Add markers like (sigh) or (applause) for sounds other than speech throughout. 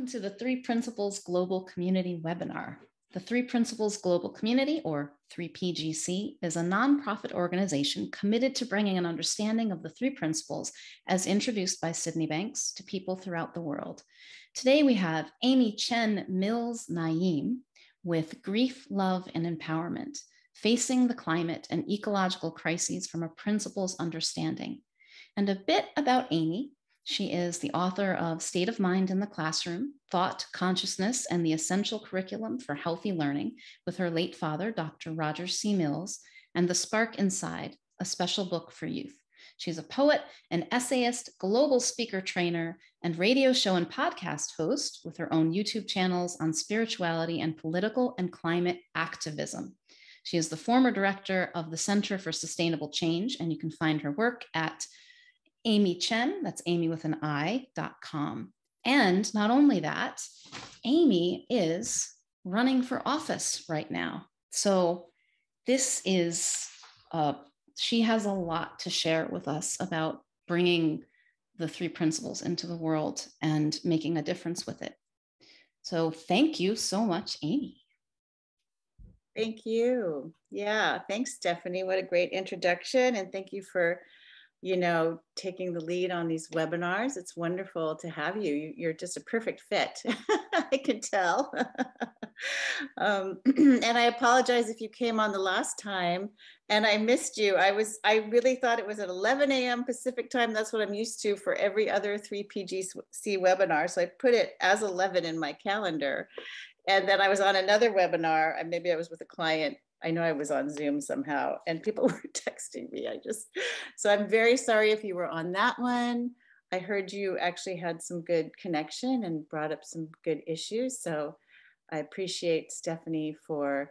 Welcome to the Three Principles Global Community webinar. The Three Principles Global Community, or 3PGC, is a nonprofit organization committed to bringing an understanding of the three principles as introduced by Sydney Banks to people throughout the world. Today we have Ami Chen Mills Naim with Grief, Love, and Empowerment, Facing the Climate and Ecological Crises from a Principles Understanding. And a bit about Ami. She is the author of State of Mind in the Classroom, Thought, Consciousness, and the Essential Curriculum for Healthy Learning with her late father, Dr. Roger C. Mills, and The Spark Inside, a special book for youth. She's a poet, an essayist, global speaker trainer, and radio show and podcast host with her own YouTube channels on spirituality and political and climate activism. She is the former director of the Center for Sustainable Change, and you can find her work at Ami Chen, that's Ami with an I, dot com. And not only that, Ami is running for office right now. So this is, uh, she has a lot to share with us about bringing the three principles into the world and making a difference with it. So thank you so much, Ami. Thank you. Yeah, thanks, Stephanie. What a great introduction. And thank you for you know, taking the lead on these webinars. It's wonderful to have you. You're just a perfect fit. (laughs) I can tell. (laughs) um, (clears throat) and I apologize if you came on the last time and I missed you. I was, I really thought it was at 11 a.m. Pacific time. That's what I'm used to for every other 3PGC webinar. So I put it as 11 in my calendar. And then I was on another webinar, maybe I was with a client I know I was on Zoom somehow and people (laughs) were texting me. I just, so I'm very sorry if you were on that one. I heard you actually had some good connection and brought up some good issues. So I appreciate Stephanie for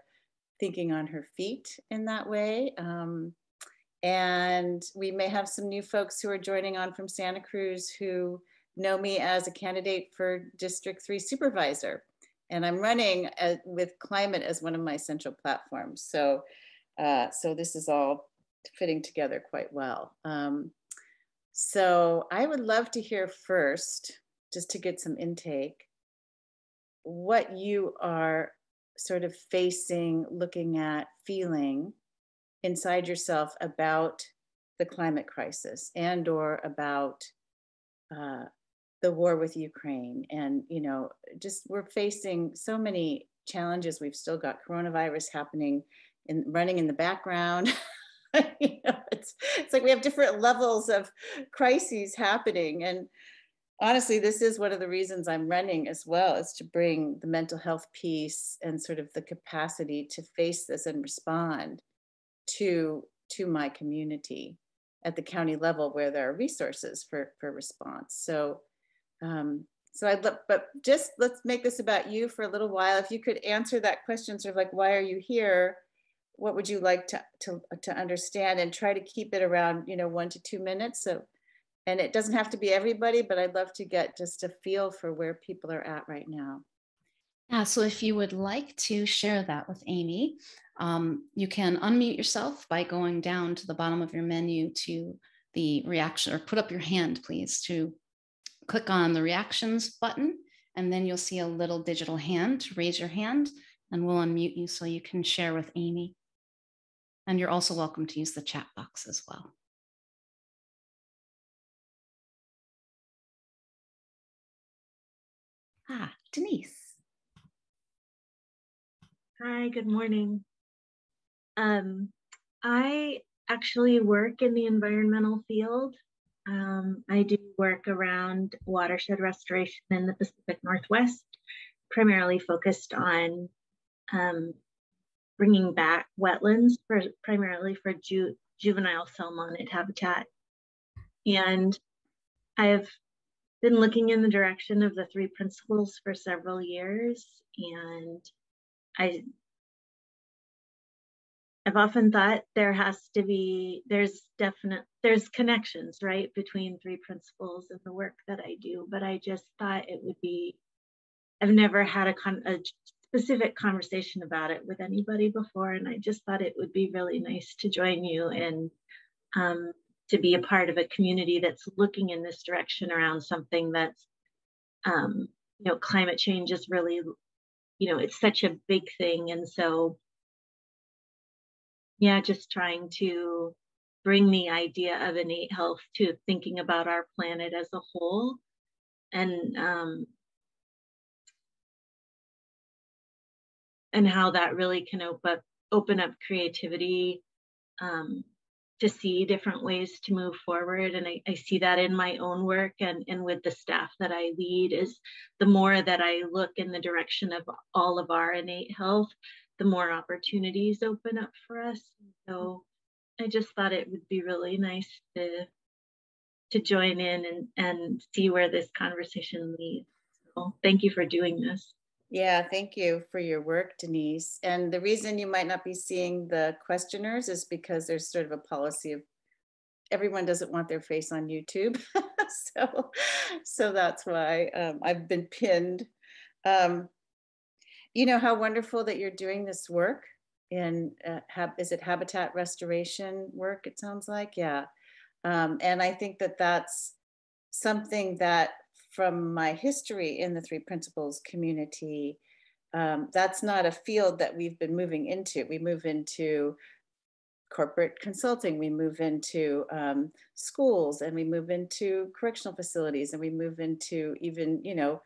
thinking on her feet in that way. Um, and we may have some new folks who are joining on from Santa Cruz who know me as a candidate for District 3 supervisor and I'm running a, with climate as one of my central platforms. So, uh, so this is all fitting together quite well. Um, so I would love to hear first, just to get some intake, what you are sort of facing, looking at, feeling inside yourself about the climate crisis and or about uh, the war with Ukraine. And, you know, just we're facing so many challenges. We've still got coronavirus happening and running in the background. (laughs) you know, it's, it's like we have different levels of crises happening. And honestly, this is one of the reasons I'm running as well, is to bring the mental health piece and sort of the capacity to face this and respond to, to my community at the county level where there are resources for, for response. So um, so I'd love, but just let's make this about you for a little while. If you could answer that question, sort of like, why are you here? What would you like to, to, to understand and try to keep it around, you know, one to two minutes. So, and it doesn't have to be everybody, but I'd love to get just a feel for where people are at right now. Yeah, so if you would like to share that with Ami, um, you can unmute yourself by going down to the bottom of your menu to the reaction or put up your hand, please, to click on the reactions button, and then you'll see a little digital hand to raise your hand, and we'll unmute you so you can share with Ami. And you're also welcome to use the chat box as well. Ah, Denise. Hi, good morning. Um, I actually work in the environmental field um, I do work around watershed restoration in the Pacific Northwest, primarily focused on um, bringing back wetlands for primarily for ju juvenile salmonid habitat. And I've been looking in the direction of the three principles for several years. And I I've often thought there has to be, there's definite, there's connections, right, between three principles and the work that I do. But I just thought it would be, I've never had a, con, a specific conversation about it with anybody before. And I just thought it would be really nice to join you and um, to be a part of a community that's looking in this direction around something that's um, you know, climate change is really, you know, it's such a big thing. And so, yeah, just trying to bring the idea of innate health to thinking about our planet as a whole. And um, and how that really can open up open up creativity um, to see different ways to move forward. And I, I, see that in my own work and, and with the staff that i lead is the more that i look in the direction of all of our innate health the more opportunities open up for us so i just thought it would be really nice to to join in and, and see where this conversation leads so thank you for doing this yeah, thank you for your work, Denise. And the reason you might not be seeing the questioners is because there's sort of a policy of everyone doesn't want their face on YouTube. (laughs) so, so that's why um, I've been pinned. Um, you know how wonderful that you're doing this work in, uh, is it habitat restoration work, it sounds like? Yeah. Um, and I think that that's something that from my history in the Three Principles community, um, that's not a field that we've been moving into. We move into corporate consulting, we move into um, schools, and we move into correctional facilities, and we move into even, you know,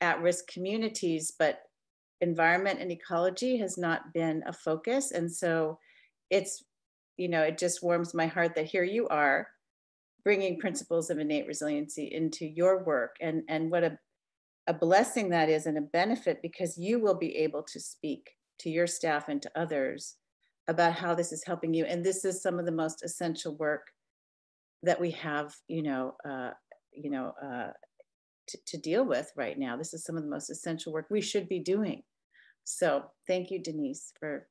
at-risk communities, but environment and ecology has not been a focus. And so it's, you know, it just warms my heart that here you are bringing principles of innate resiliency into your work and, and what a, a blessing that is and a benefit because you will be able to speak to your staff and to others about how this is helping you. And this is some of the most essential work that we have, you know, uh, you know, uh, to, to deal with right now. This is some of the most essential work we should be doing. So thank you, Denise, for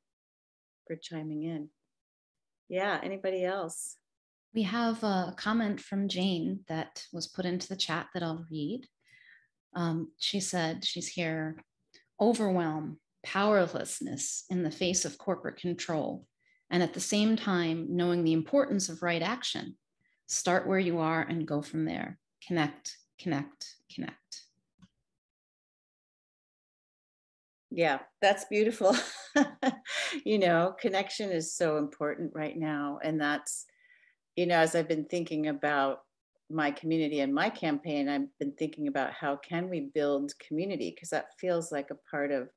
for chiming in. Yeah, anybody else? We have a comment from Jane that was put into the chat that I'll read. Um, she said she's here overwhelm, powerlessness in the face of corporate control, and at the same time, knowing the importance of right action. Start where you are and go from there. Connect, connect, connect. Yeah, that's beautiful. (laughs) you know, connection is so important right now. And that's you know, as I've been thinking about my community and my campaign, I've been thinking about how can we build community because that feels like a part of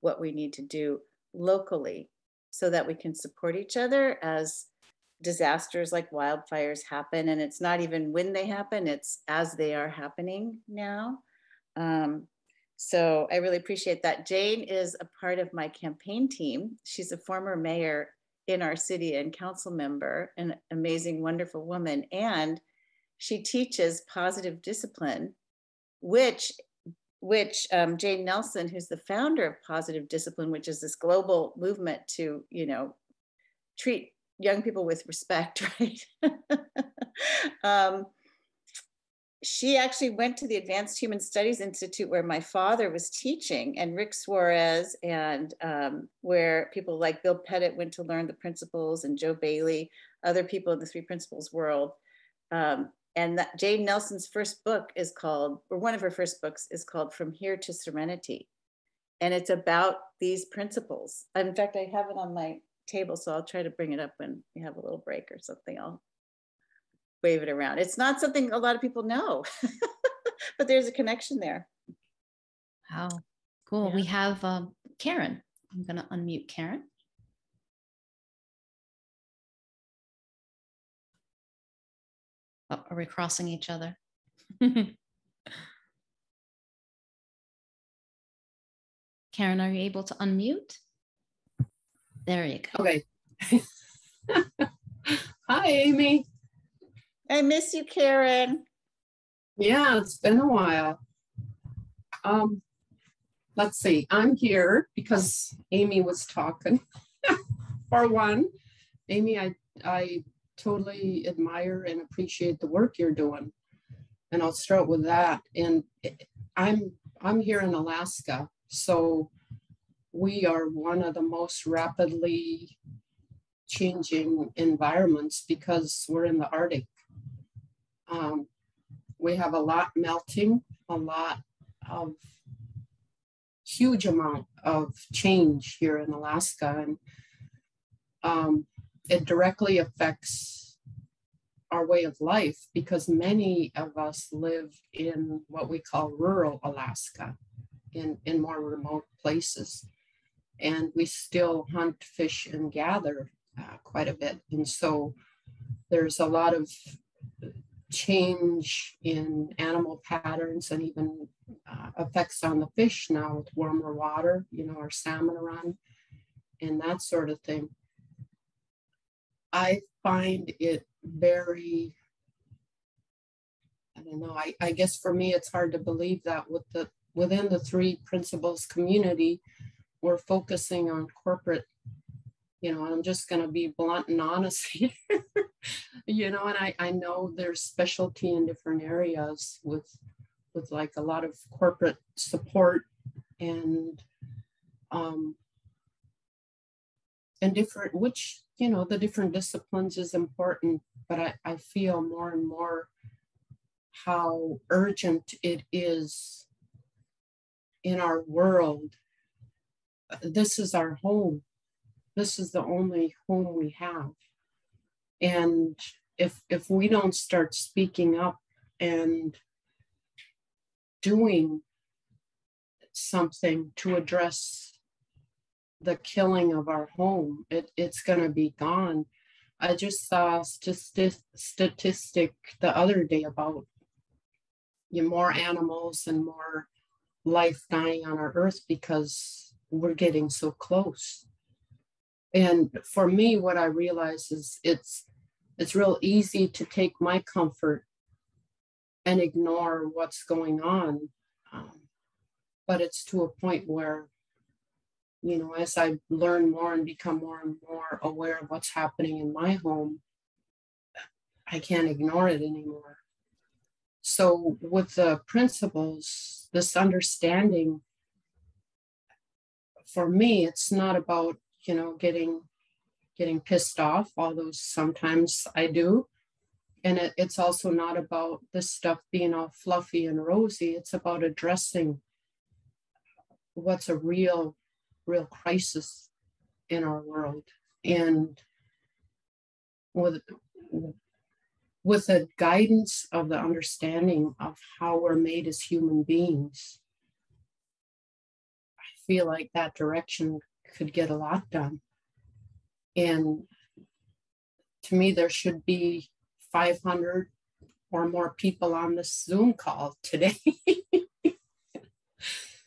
what we need to do locally so that we can support each other as disasters like wildfires happen and it's not even when they happen it's as they are happening now um, so i really appreciate that jane is a part of my campaign team she's a former mayor in our city and council member, an amazing, wonderful woman. And she teaches positive discipline, which which um, Jane Nelsen, who's the founder of Positive Discipline, which is this global movement to, you know, treat young people with respect, (laughs) right? (laughs) um, she actually went to the Advanced Human Studies Institute where my father was teaching, and Rick Suarez, and um, where people like Bill Pettit went to learn the principles, and Joe Bailey, other people in the Three Principles world. Um, and that Jane Nelsen's first book is called, or one of her first books is called From Here to Serenity. And it's about these principles. In fact, I have it on my table, so I'll try to bring it up when we have a little break or something. I'll wave it around. It's not something a lot of people know, (laughs) but there's a connection there. Wow, cool. Yeah. We have um, Karen. I'm going to unmute Karen. Oh, are we crossing each other? (laughs) Karen, are you able to unmute? There you go. Okay. (laughs) Hi, Ami. I miss you, Karen. Yeah, it's been a while. Um, let's see, I'm here because Ami was talking. (laughs) For one, Ami, I, I totally admire and appreciate the work you're doing. And I'll start with that. And I'm I'm here in Alaska, so we are one of the most rapidly changing environments because we're in the Arctic um, we have a lot melting, a lot of huge amount of change here in Alaska, and um, it directly affects our way of life because many of us live in what we call rural Alaska, in, in more remote places. And we still hunt, fish, and gather uh, quite a bit. And so there's a lot of change in animal patterns and even uh, effects on the fish now with warmer water, you know, our salmon run and that sort of thing. I find it very, I don't know, I, I guess for me, it's hard to believe that with the within the three principles community, we're focusing on corporate you know, I'm just going to be blunt and honest (laughs) here, you know, and I, I know there's specialty in different areas with, with like a lot of corporate support and, um, and different, which, you know, the different disciplines is important, but I, I feel more and more how urgent it is in our world. This is our home this is the only home we have. And if if we don't start speaking up and doing something to address the killing of our home, it, it's going to be gone. I just saw a statistic the other day about you know, more animals and more life dying on our earth because we're getting so close and for me what i realize is it's it's real easy to take my comfort and ignore what's going on. Um, but it's to a point where you know as i learn more and become more and more aware of what's happening in my home i can't ignore it anymore. So with the principles this understanding for me it's not about you know, getting getting pissed off, although sometimes I do. And it, it's also not about this stuff being all fluffy and rosy. It's about addressing what's a real, real crisis in our world. And with with the guidance of the understanding of how we're made as human beings, I feel like that direction could get a lot done. And to me, there should be 500 or more people on this Zoom call today. (laughs)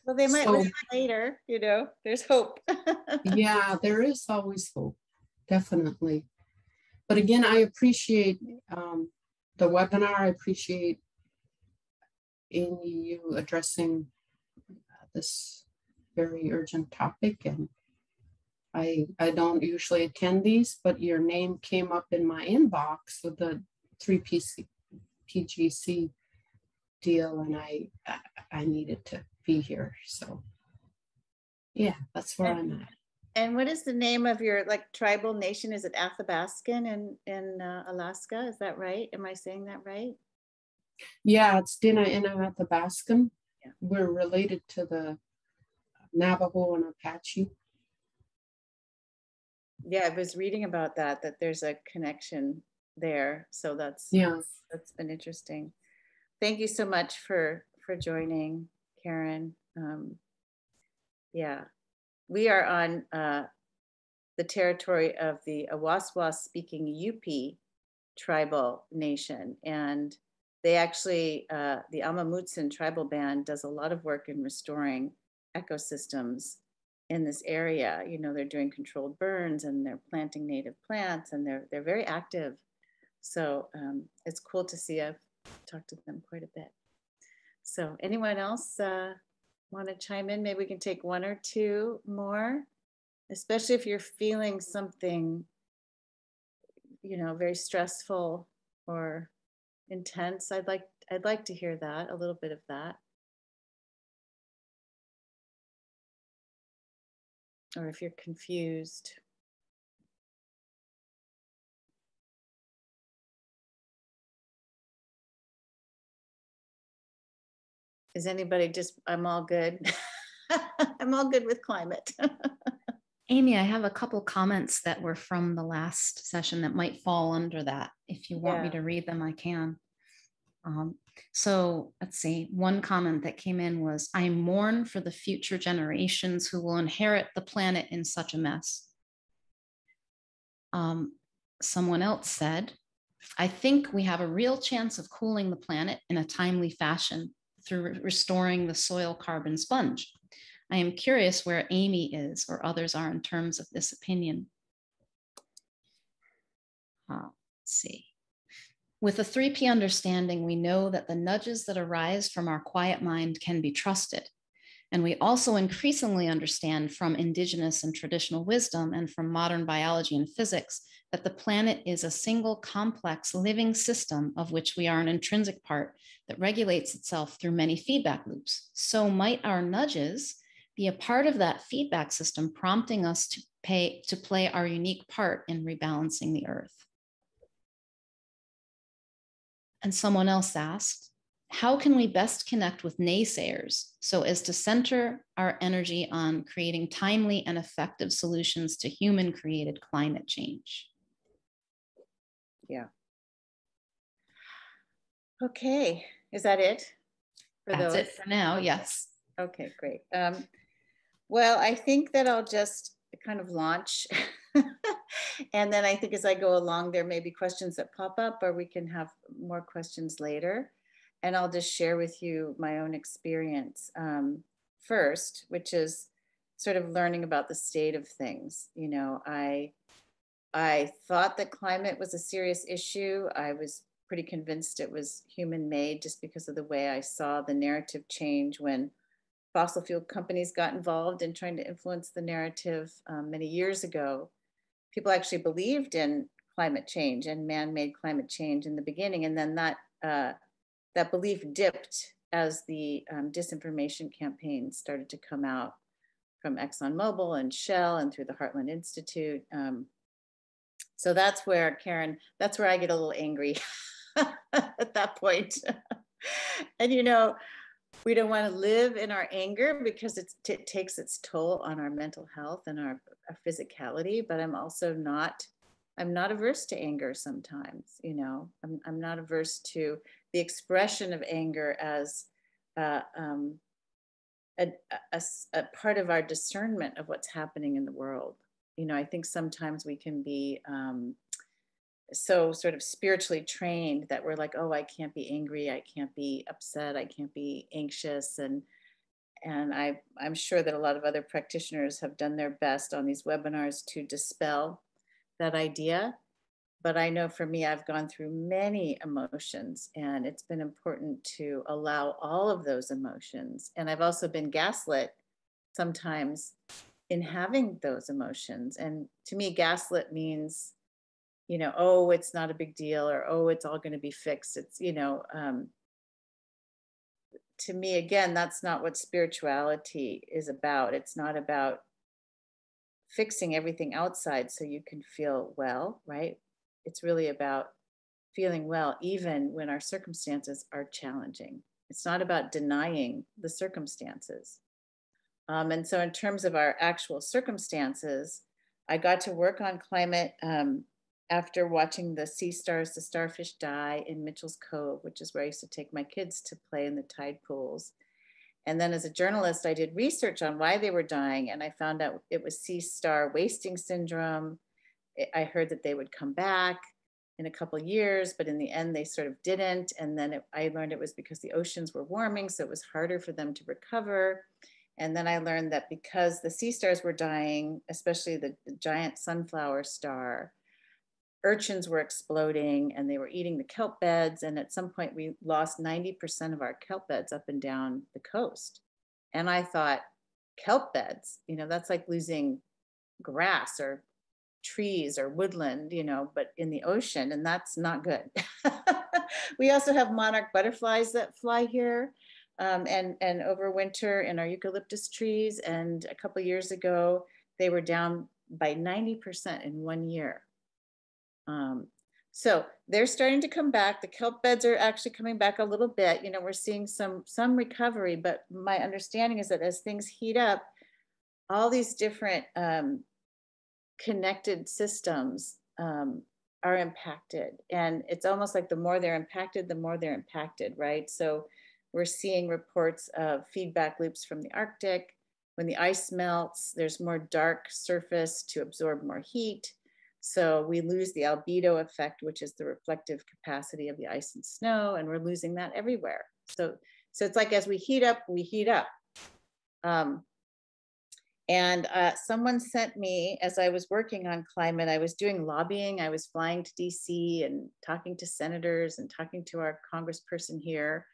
well, they might so, listen later, you know, there's hope. (laughs) yeah, there is always hope, definitely. But again, I appreciate um, the webinar. I appreciate Ami, you addressing this very urgent topic and I, I don't usually attend these, but your name came up in my inbox with the 3PC PGC deal and I I needed to be here. So yeah, that's where and, I'm at. And what is the name of your like tribal nation? Is it Athabaskan in, in uh, Alaska? Is that right? Am I saying that right? Yeah, it's Dena'ina Athabaskan. Yeah. We're related to the Navajo and Apache yeah, I was reading about that, that there's a connection there. So that's, yeah, that's been interesting. Thank you so much for, for joining, Karen. Um, yeah, we are on uh, the territory of the Awaswas speaking Uypi tribal nation. And they actually, uh, the Amah tribal band does a lot of work in restoring ecosystems in this area. You know, they're doing controlled burns and they're planting native plants and they're they're very active. So um, it's cool to see. I've talked to them quite a bit. So anyone else uh, want to chime in? Maybe we can take one or two more, especially if you're feeling something, you know, very stressful or intense. I'd like I'd like to hear that a little bit of that. Or if you're confused. Is anybody just, I'm all good? (laughs) I'm all good with climate. (laughs) Ami, I have a couple comments that were from the last session that might fall under that. If you want me to read them, I can. Um, so let's see. One comment that came in was I mourn for the future generations who will inherit the planet in such a mess. Um, someone else said, I think we have a real chance of cooling the planet in a timely fashion through re- restoring the soil carbon sponge. I am curious where Ami is or others are in terms of this opinion. Uh, let's see. With a 3P understanding, we know that the nudges that arise from our quiet mind can be trusted. And we also increasingly understand from indigenous and traditional wisdom and from modern biology and physics that the planet is a single complex living system of which we are an intrinsic part that regulates itself through many feedback loops. So might our nudges be a part of that feedback system prompting us to pay to play our unique part in rebalancing the earth. And someone else asked, how can we best connect with naysayers so as to center our energy on creating timely and effective solutions to human created climate change? Yeah. Okay, is that it? For That's those? it for now, yes. Okay, great. Um, well, I think that I'll just kind of launch. (laughs) (laughs) and then I think as I go along, there may be questions that pop up or we can have more questions later. And I'll just share with you my own experience um, first, which is sort of learning about the state of things. You know, I I thought that climate was a serious issue. I was pretty convinced it was human made just because of the way I saw the narrative change when fossil fuel companies got involved in trying to influence the narrative um, many years ago. People actually believed in climate change and man-made climate change in the beginning, and then that uh, that belief dipped as the um, disinformation campaign started to come out from ExxonMobil and Shell and through the Heartland Institute. Um, so that's where Karen, that's where I get a little angry (laughs) at that point. (laughs) and you know, we don't want to live in our anger because it takes its toll on our mental health and our, our physicality. But I'm also not, I'm not averse to anger sometimes. You know, I'm, I'm not averse to the expression of anger as uh, um, a, a, a part of our discernment of what's happening in the world. You know, I think sometimes we can be um, so sort of spiritually trained that we're like, oh, I can't be angry, I can't be upset, I can't be anxious, and and I, I'm sure that a lot of other practitioners have done their best on these webinars to dispel that idea but I know for me, I've gone through many emotions, and it's been important to allow all of those emotions. And I've also been gaslit sometimes in having those emotions. And to me, gaslit means, you know, oh, it's not a big deal, or oh, it's all going to be fixed. It's, you know, um, to me, again, that's not what spirituality is about. It's not about fixing everything outside so you can feel well, right? it's really about feeling well, even when our circumstances are challenging. It's not about denying the circumstances. Um, and so, in terms of our actual circumstances, I got to work on climate um, after watching the sea stars, the starfish die in Mitchell's Cove, which is where I used to take my kids to play in the tide pools. And then, as a journalist, I did research on why they were dying, and I found out it was sea star wasting syndrome, I heard that they would come back in a couple years, but in the end, they sort of didn't. And then it, I learned it was because the oceans were warming, so it was harder for them to recover. And then I learned that because the sea stars were dying, especially the, the giant sunflower star, urchins were exploding and they were eating the kelp beds. And at some point, we lost 90% of our kelp beds up and down the coast. And I thought, kelp beds, you know, that's like losing grass or trees or woodland, you know, but in the ocean, and that's not good. (laughs) we also have monarch butterflies that fly here um, and, and overwinter in our eucalyptus trees. And a couple years ago, they were down by 90% in one year. Um, So they're starting to come back. The kelp beds are actually coming back a little bit. You know, we're seeing some some recovery, but my understanding is that as things heat up, all these different um, connected systems um, are impacted. And it's almost like the more they're impacted, the more they're impacted, right? So we're seeing reports of feedback loops from the Arctic. When the ice melts, there's more dark surface to absorb more heat. So we lose the albedo effect, which is the reflective capacity of the ice and snow, and we're losing that everywhere. So, so it's like as we heat up, we heat up. Um, and uh, someone sent me, as I was working on climate, I was doing lobbying. I was flying to DC and talking to senators and talking to our congressperson here.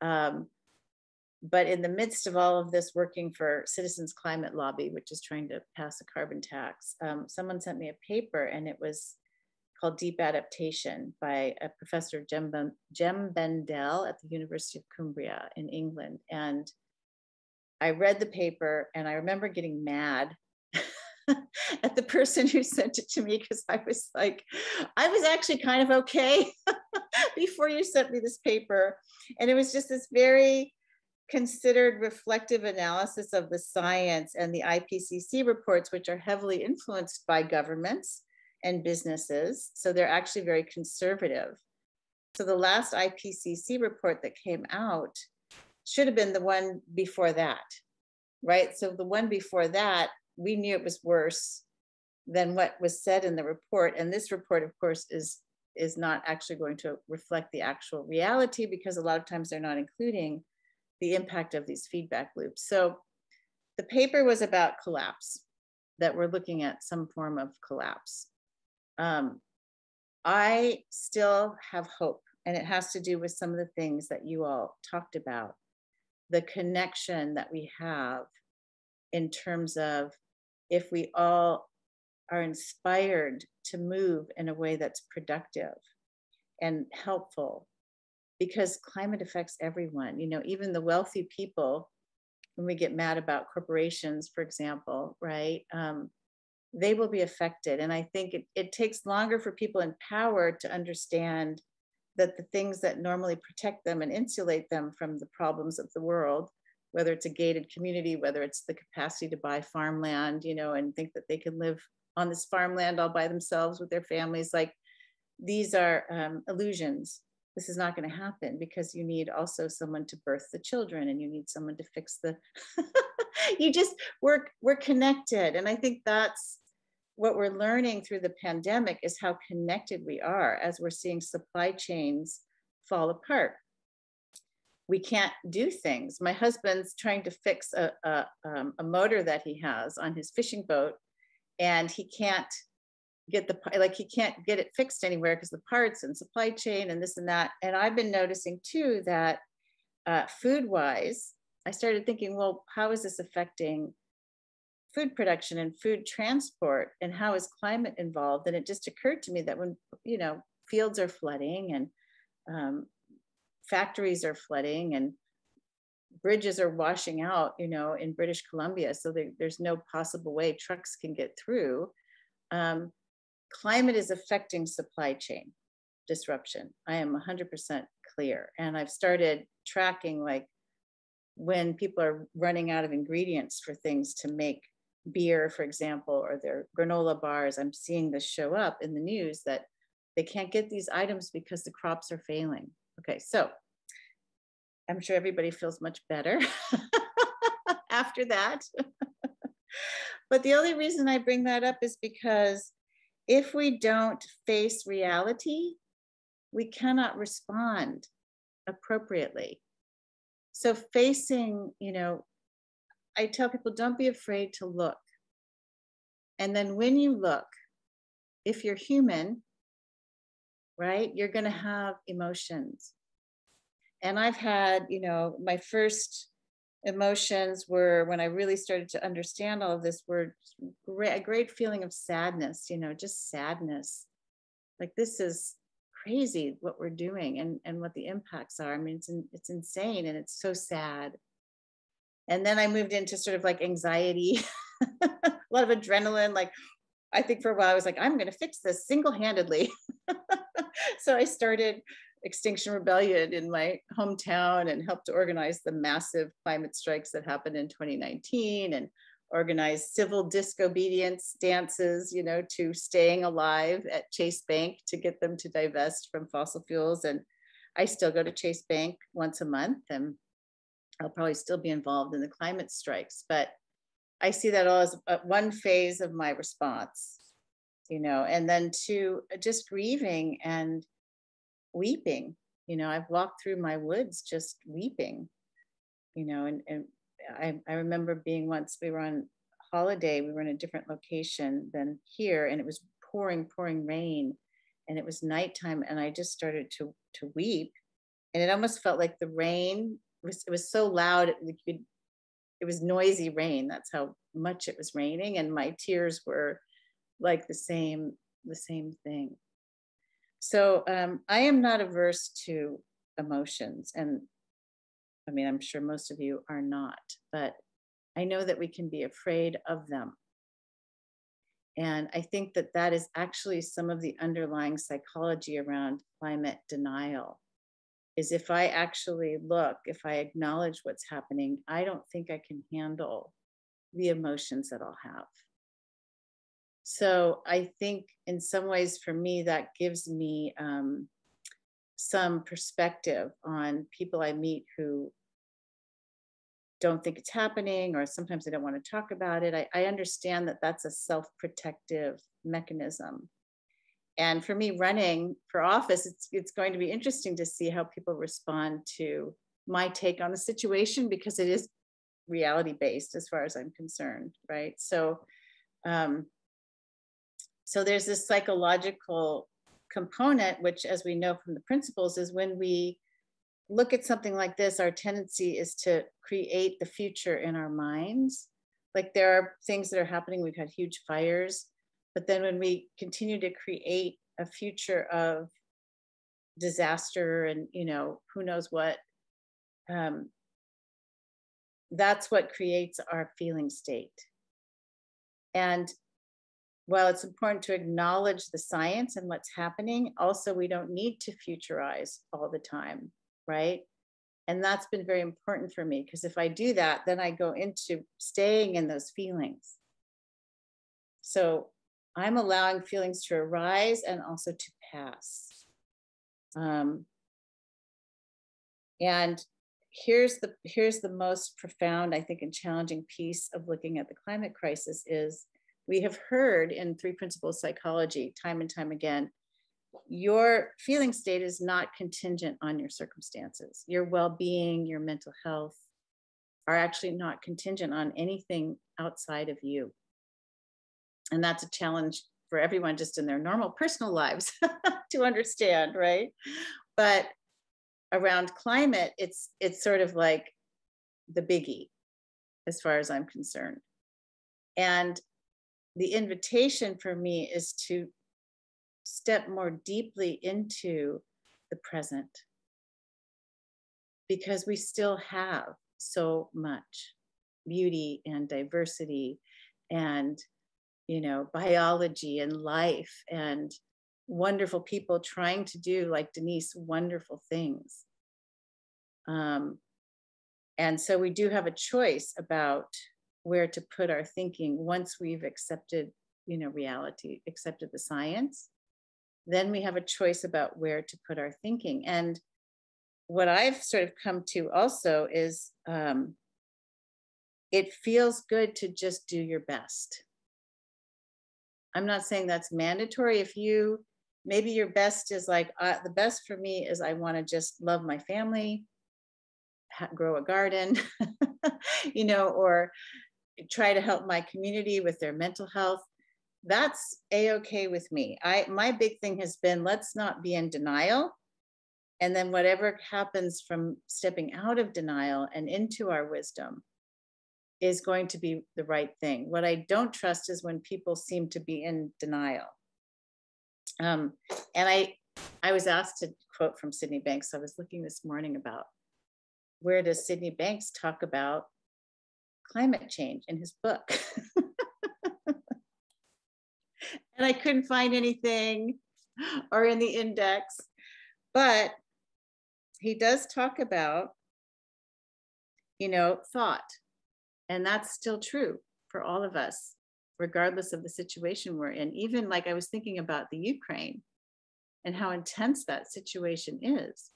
Um, but in the midst of all of this working for Citizens Climate Lobby, which is trying to pass a carbon tax, um, someone sent me a paper and it was called Deep Adaptation by a professor, Jem, ben, Jem Bendell at the University of Cumbria in England. And I read the paper and I remember getting mad (laughs) at the person who sent it to me because I was like, I was actually kind of okay (laughs) before you sent me this paper. And it was just this very considered reflective analysis of the science and the IPCC reports, which are heavily influenced by governments and businesses. So they're actually very conservative. So the last IPCC report that came out should have been the one before that, right? So the one before that, we knew it was worse than what was said in the report. And this report, of course, is is not actually going to reflect the actual reality because a lot of times they're not including the impact of these feedback loops. So the paper was about collapse, that we're looking at some form of collapse. Um, I still have hope, and it has to do with some of the things that you all talked about. The connection that we have in terms of if we all are inspired to move in a way that's productive and helpful because climate affects everyone. You know, even the wealthy people, when we get mad about corporations, for example, right? Um, they will be affected. And I think it, it takes longer for people in power to understand that the things that normally protect them and insulate them from the problems of the world, whether it's a gated community, whether it's the capacity to buy farmland, you know, and think that they can live on this farmland all by themselves with their families, like these are um, illusions this is not going to happen because you need also someone to birth the children and you need someone to fix the (laughs) you just we're we're connected. And i think that's what we're learning through the pandemic is how connected we are as we're seeing supply chains fall apart. We can't do things. My husband's trying to fix a, a, um, a motor that he has on his fishing boat and he can't get the like he can't get it fixed anywhere because the parts and supply chain and this and that. And i've been noticing too that uh, food wise i started thinking well how is this affecting food production and food transport? And how is climate involved? And it just occurred to me that when you know fields are flooding and um, factories are flooding and bridges are washing out you know in british columbia so there, there's no possible way trucks can get through um, climate is affecting supply chain disruption. I am 100% clear. And I've started tracking like when people are running out of ingredients for things to make beer, for example, or their granola bars. I'm seeing this show up in the news that they can't get these items because the crops are failing. Okay, so I'm sure everybody feels much better (laughs) after that. (laughs) but the only reason I bring that up is because if we don't face reality, we cannot respond appropriately. So, facing, you know, I tell people don't be afraid to look. And then when you look, if you're human, right, you're going to have emotions. And I've had, you know, my first emotions were when I really started to understand all of this were great, a great feeling of sadness, you know, just sadness. Like this is crazy what we're doing and, and what the impacts are. I mean, it's, it's insane and it's so sad. And then I moved into sort of like anxiety, (laughs) a lot of adrenaline, like, I think for a while I was like, I'm going to fix this single handedly. (laughs) so I started Extinction Rebellion in my hometown and helped to organize the massive climate strikes that happened in 2019 and organized civil disobedience dances, you know, to staying alive at Chase Bank to get them to divest from fossil fuels. And I still go to Chase Bank once a month and I'll probably still be involved in the climate strikes. But I see that all as uh, one phase of my response, you know, and then to just grieving and weeping. You know, I've walked through my woods just weeping, you know, and, and I, I remember being once we were on holiday, we were in a different location than here, and it was pouring, pouring rain, and it was nighttime, and I just started to to weep, and it almost felt like the rain was it was so loud, it, it was noisy rain. That's how much it was raining, and my tears were like the same the same thing. So um, I am not averse to emotions, and I mean, I'm sure most of you are not, but I know that we can be afraid of them. And I think that that is actually some of the underlying psychology around climate denial. Is if I actually look, if I acknowledge what's happening, I don't think I can handle the emotions that I'll have. So I think in some ways for me, that gives me um, some perspective on people I meet who don't think it's happening or sometimes they don't want to talk about it. I, I understand that that's a self protective mechanism. And for me, running for office, it's, it's going to be interesting to see how people respond to my take on the situation because it is reality based as far as I'm concerned, right? So, um, so there's this psychological component, which, as we know from the principles, is when we look at something like this, our tendency is to create the future in our minds. Like there are things that are happening, we've had huge fires, but then when we continue to create a future of disaster and, you know, who knows what, um, that's what creates our feeling state. And while it's important to acknowledge the science and what's happening, also we don't need to futurize all the time right? And that's been very important for me because if I do that, then I go into staying in those feelings. So I'm allowing feelings to arise and also to pass. Um, and here's the here's the most profound, I think, and challenging piece of looking at the climate crisis is we have heard in three principles psychology time and time again your feeling state is not contingent on your circumstances. Your well being, your mental health are actually not contingent on anything outside of you. And that's a challenge for everyone just in their normal personal lives (laughs) to understand, right? But around climate, it's it's sort of like the biggie as far as I'm concerned. And the invitation for me is to step more deeply into the present. Because we still have so much beauty and diversity and you know biology and life and wonderful people trying to do like denise wonderful things. Um, and so we do have a choice about where to put our thinking once we've accepted you know reality accepted the science then we have a choice about where to put our thinking. And what I've sort of come to also is um, it feels good to just do your best. I'm not saying that's mandatory. If you, maybe your best is like, uh, the best for me is I want to just love my family, grow a garden, (laughs) you know, or try to help my community with their mental health that's a-okay with me. I my big thing has been let's not be in denial. And then whatever happens from stepping out of denial and into our wisdom is going to be the right thing. What i don't trust is when people seem to be in denial. Um, and i i was asked to quote from sydney banks. I was looking this morning about where does sydney banks talk about climate change in his book (laughs) and I couldn't find anything or in the index. But he does talk about, you know, thought. And that's still true for all of us, regardless of the situation we're in. Even like I was thinking about the Ukraine and how intense that situation is.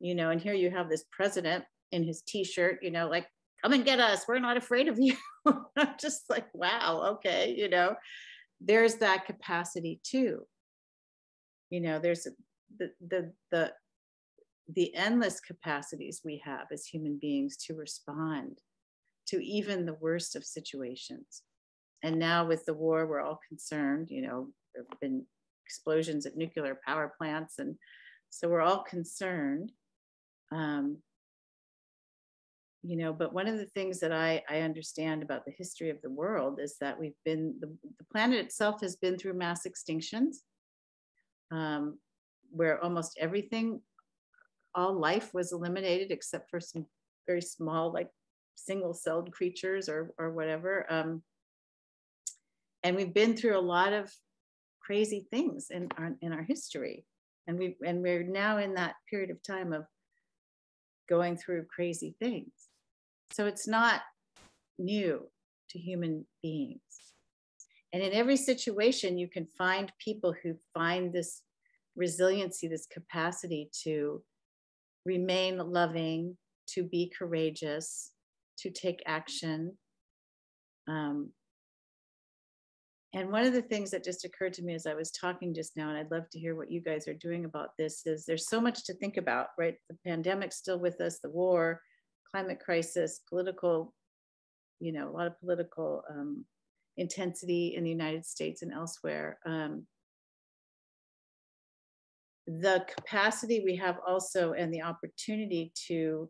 You know, and here you have this president in his t-shirt, you know, like, come and get us. We're not afraid of you. (laughs) I'm just like, wow, okay, you know, there's that capacity too. You know, there's the the the the endless capacities we have as human beings to respond to even the worst of situations. And now with the war, we're all concerned, you know, there have been explosions at nuclear power plants. And so we're all concerned. Um, you know, but one of the things that I, I understand about the history of the world is that we've been, the, the planet itself has been through mass extinctions um, where almost everything, all life was eliminated except for some very small, like single celled creatures or, or whatever. Um, and we've been through a lot of crazy things in our, in our history. And we and we're now in that period of time of going through crazy things. So it's not new to human beings. And in every situation, you can find people who find this resiliency, this capacity to remain loving, to be courageous, to take action. Um, and one of the things that just occurred to me as I was talking just now, and I'd love to hear what you guys are doing about this, is there's so much to think about, right? The pandemic's still with us, the war, climate crisis, political, you know, a lot of political um, intensity in the United States and elsewhere. Um, the capacity we have also and the opportunity to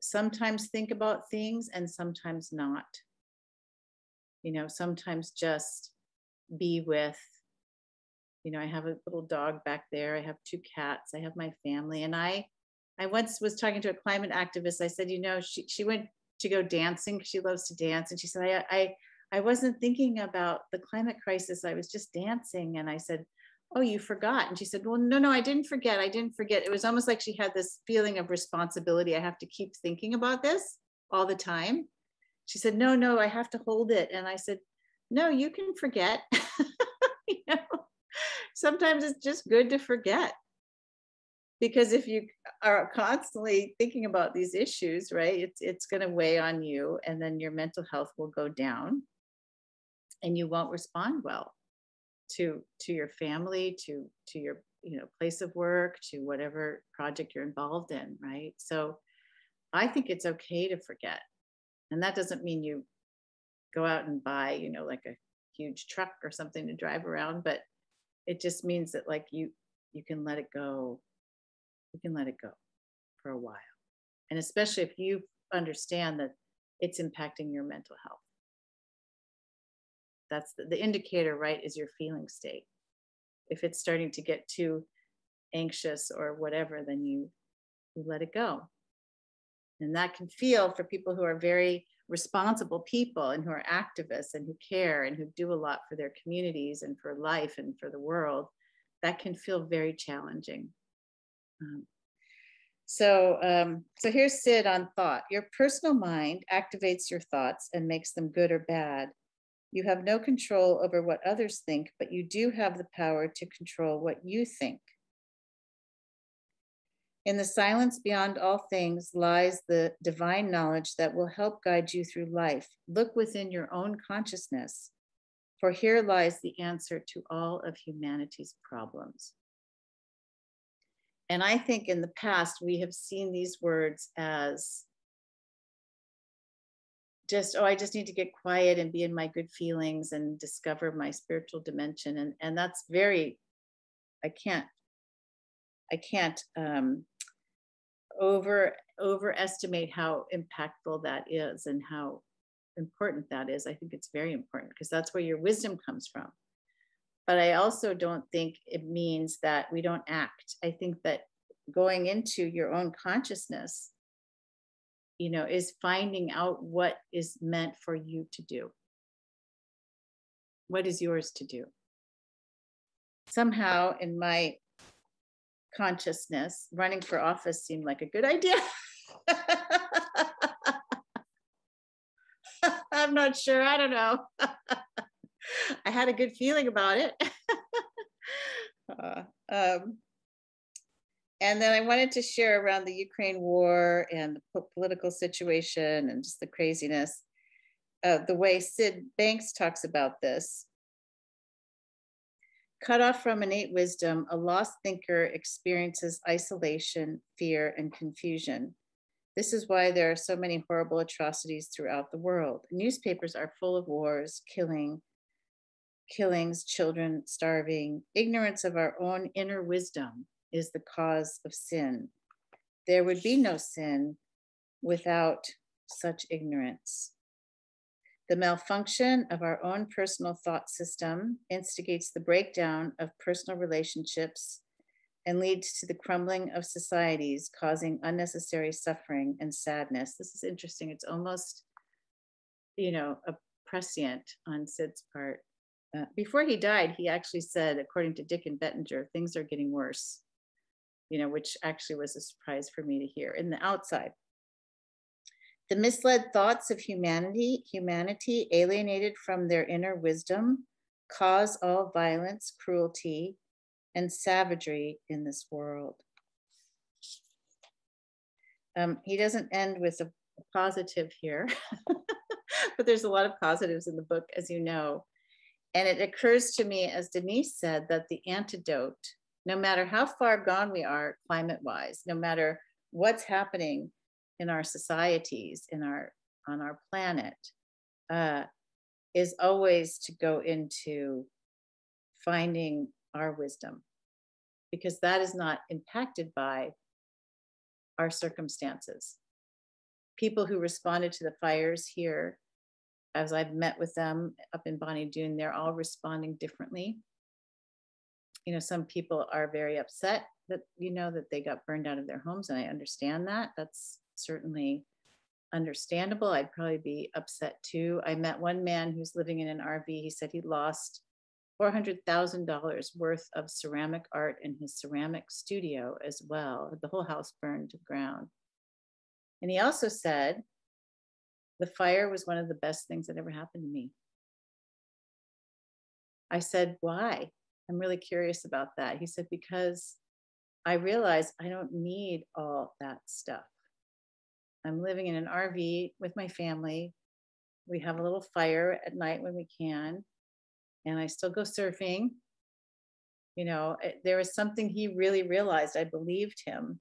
sometimes think about things and sometimes not. You know, sometimes just be with, you know, I have a little dog back there, I have two cats, I have my family. And I I once was talking to a climate activist. I said, you know, she she went to go dancing. She loves to dance. And she said, I I I wasn't thinking about the climate crisis. I was just dancing. And I said, oh you forgot and she said well no no i didn't forget i didn't forget it was almost like she had this feeling of responsibility i have to keep thinking about this all the time she said no no i have to hold it and i said no you can forget (laughs) you know sometimes it's just good to forget because if you are constantly thinking about these issues right it's it's going to weigh on you and then your mental health will go down and you won't respond well to to your family to to your you know place of work to whatever project you're involved in right? So i think it's okay to forget and that doesn't mean you go out and buy you know like a huge truck or something to drive around but it just means that like you you can let it go you can let it go for a while and especially if you understand that it's impacting your mental health that's the, the indicator, right, is your feeling state. If it's starting to get too anxious or whatever, then you, you let it go. And that can feel for people who are very responsible people and who are activists and who care and who do a lot for their communities and for life and for the world, that can feel very challenging. Um, so, um, so here's Sid on thought. Your personal mind activates your thoughts and makes them good or bad. You have no control over what others think, but you do have the power to control what you think. In the silence beyond all things lies the divine knowledge that will help guide you through life. Look within your own consciousness, for here lies the answer to all of humanity's problems. And I think in the past, we have seen these words as just oh i just need to get quiet and be in my good feelings and discover my spiritual dimension. And and that's very i can't i can't um over overestimate how impactful that is and how important that is. I think it's very important because that's where your wisdom comes from but i also don't think it means that we don't act i think that going into your own consciousness you know, is finding out what is meant for you to do. What is yours to do? somehow in my consciousness, running for office seemed like a good idea. (laughs) I'm not sure. I don't know. (laughs) (laughs) I had a good feeling about it. (laughs) uh, um, and then I wanted to share around the Ukraine war and the political situation and just the craziness. Uh, the way Sid Banks talks about this. Cut off from innate wisdom, a lost thinker experiences isolation, fear, and confusion. This is why there are so many horrible atrocities throughout the world. Newspapers are full of wars, killing, killings, children starving. Ignorance of our own inner wisdom is the cause of sin. There would be no sin without such ignorance. The malfunction of our own personal thought system instigates the breakdown of personal relationships and leads to the crumbling of societies, causing unnecessary suffering and sadness. This is interesting. It's almost, you know, a prescient on Sid's part. Uh, before he died, he actually said, according to Dicken Bettinger, things are getting worse, you know, which actually was a surprise for me to hear in the outside. The misled thoughts of humanity, humanity alienated from their inner wisdom, cause all violence, cruelty, and savagery in this world. Um, he doesn't end with a positive here, (laughs) but there's a lot of positives in the book, as you know. And it occurs to me, as Denise said, that the antidote, no matter how far gone we are climate wise, no matter what's happening in our societies, in our on our planet, uh, is always to go into finding our wisdom, because that is not impacted by our circumstances. People who responded to the fires here as I've met with them up in Bonny Doon, they're all responding differently. You know, some people are very upset that, you know, that they got burned out of their homes, and I understand that. That's certainly understandable. I'd probably be upset too. I met one man who's living in an RV. He said he lost $400,000 worth of ceramic art in his ceramic studio as well. The whole house burned to the ground. And he also said the fire was one of the best things that ever happened to me. I said, Why? I'm really curious about that. He said, Because I realized I don't need all that stuff. I'm living in an RV with my family. We have a little fire at night when we can, and I still go surfing. You know, eh, there was something he really realized. I believed him.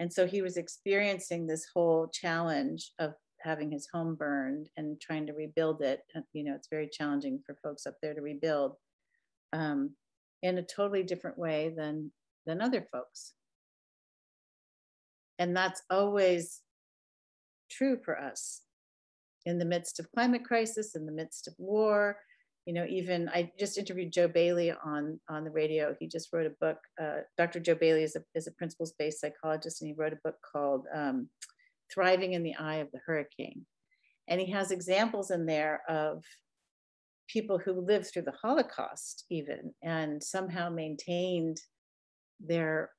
And so he was experiencing this whole challenge of having his home burned and trying to rebuild it. You know, it's very challenging for folks up there to rebuild um, in a totally different way than than other folks. And that's always true for us in the midst of climate crisis, in the midst of war. You know, even I just interviewed Joe Bailey on on the radio. He just wrote a book. Uh, Dr. Joe Bailey is a is a principles based psychologist, and he wrote a book called um, thriving in the eye of the hurricane. And he has examples in there of people who lived through the Holocaust, even, and somehow maintained their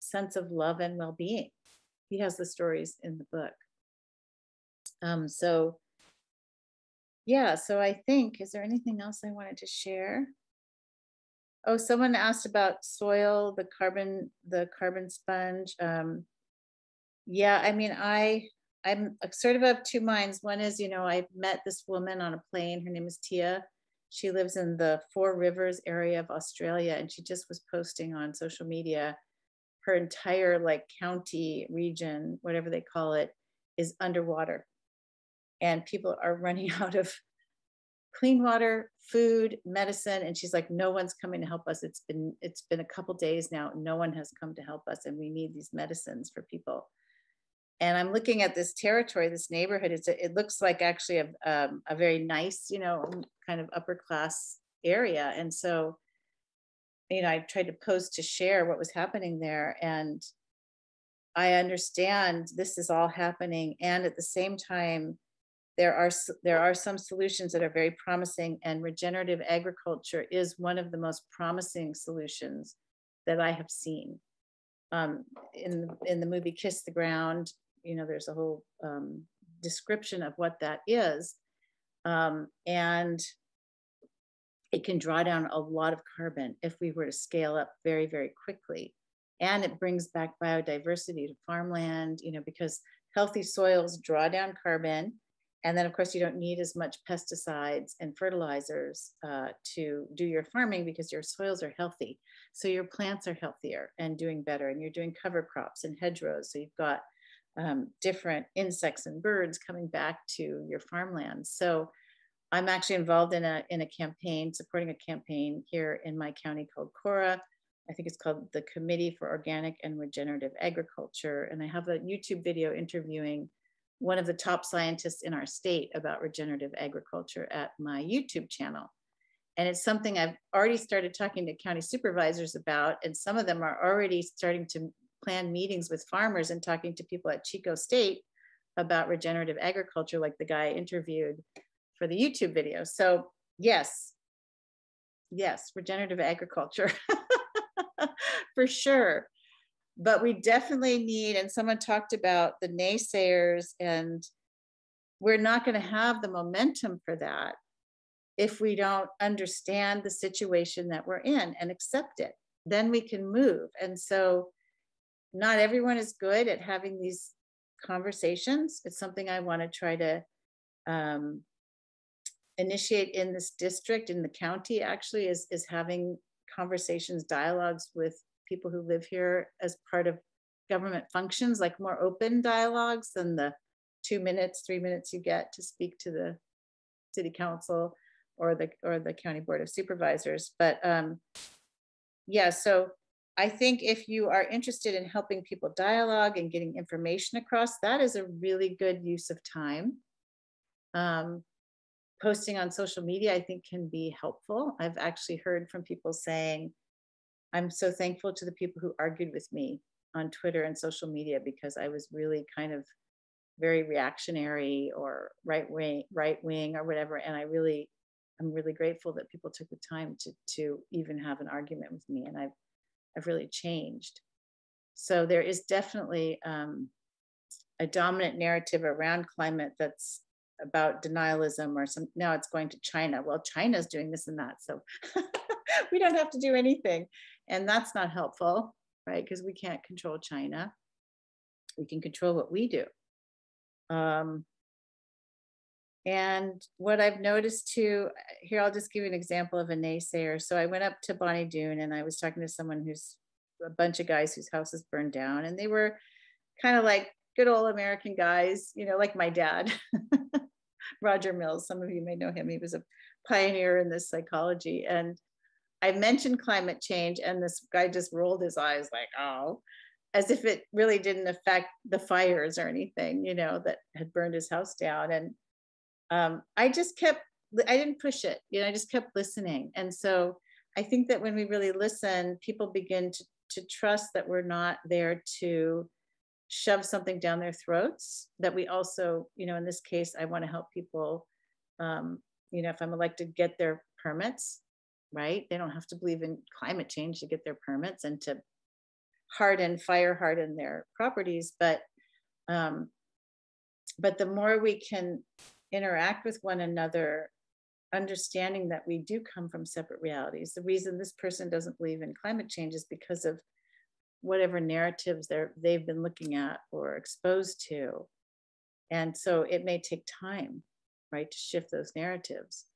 sense of love and well being. He has the stories in the book. Um, so, yeah, so I think, is there anything else I wanted to share? Oh, someone asked about soil, the carbon, the carbon sponge. Um, yeah, I mean, I I'm uh, sort of of two minds. One is, you know, I met this woman on a plane. Her name is Tia. She lives in the Four Rivers area of Australia, and she just was posting on social media. Her entire like county region, whatever they call it, is underwater, and people are running (laughs) out of clean water, food, medicine, and she's like, no one's coming to help us. It's been it's been a couple days now. No one has come to help us, and we need these medicines for people and I'm looking at this territory, this neighborhood. It's a, it looks like actually a, um, a very nice, you know, kind of upper class area. And so, you know, I tried to post to share what was happening there, and I understand this is all happening, and at the same time, there are there are some solutions that are very promising and regenerative agriculture is one of the most promising solutions that i have seen um, in in the movie kiss the ground you know there's a whole um, description of what that is um, and it can draw down a lot of carbon if we were to scale up very very quickly and it brings back biodiversity to farmland you know because healthy soils draw down carbon and then, of course, you don't need as much pesticides and fertilizers uh, to do your farming because your soils are healthy. So your plants are healthier and doing better. And you're doing cover crops and hedgerows. So you've got um, different insects and birds coming back to your farmland. So I'm actually involved in a, in a campaign, supporting a campaign here in my county called CORA. I think it's called the Committee for Organic and Regenerative Agriculture. And I have a YouTube video interviewing one of the top scientists in our state about regenerative agriculture at my YouTube channel. And it's something I've already started talking to county supervisors about, and some of them are already starting to plan meetings with farmers and talking to people at Chico State about regenerative agriculture, like the guy I interviewed for the YouTube video. So, yes, yes, regenerative agriculture (laughs) for sure. But we definitely need and someone talked about the naysayers and we're not going to have the momentum for that if we don't understand the situation that we're in and accept it. Then we can move. And so not everyone is good at having these conversations it's something i want to try to um, initiate in this district in the county actually is is having conversations dialogues with people who live here as part of government functions, like more open dialogues than the two minutes, three minutes you get to speak to the city council or the or the county board of supervisors. But um, yeah, so I think if you are interested in helping people dialogue and getting information across, that is a really good use of time. Um, posting on social media, I think, can be helpful. I've actually heard from people saying, I'm so thankful to the people who argued with me on Twitter and social media because I was really kind of very reactionary or right wing, right wing or whatever. And I really, I'm really grateful that people took the time to to even have an argument with me, and I've I've really changed. So there is definitely um, a dominant narrative around climate that's about denialism or some now it's going to China. Well, China's doing this and that. So (laughs) we don't have to do anything. And that's not helpful, right? Because we can't control China. We can control what we do. Um, and what I've noticed too, here, I'll just give you an example of a naysayer. So I went up to Bonny Doon and I was talking to someone who's a bunch of guys whose houses burned down. And they were kind of like good old American guys, you know, like my dad, (laughs) Roger Mills. Some of you may know him. He was a pioneer in this psychology. And I mentioned climate change, and this guy just rolled his eyes like, oh, as if it really didn't affect the fires or anything, you know, that had burned his house down. And um, I just kept, I didn't push it, you know, I just kept listening. And so I think that when we really listen, people begin to, to trust that we're not there to shove something down their throats, that we also, you know, in this case, I want to help people, um, you know, if I'm elected, get their permits right? They don't have to believe in climate change to get their permits and to harden, fire harden their properties. But um, but the more we can interact with one another, understanding that we do come from separate realities. The reason this person doesn't believe in climate change is because of whatever narratives they're they've been looking at or exposed to. And so it may take time, right, to shift those narratives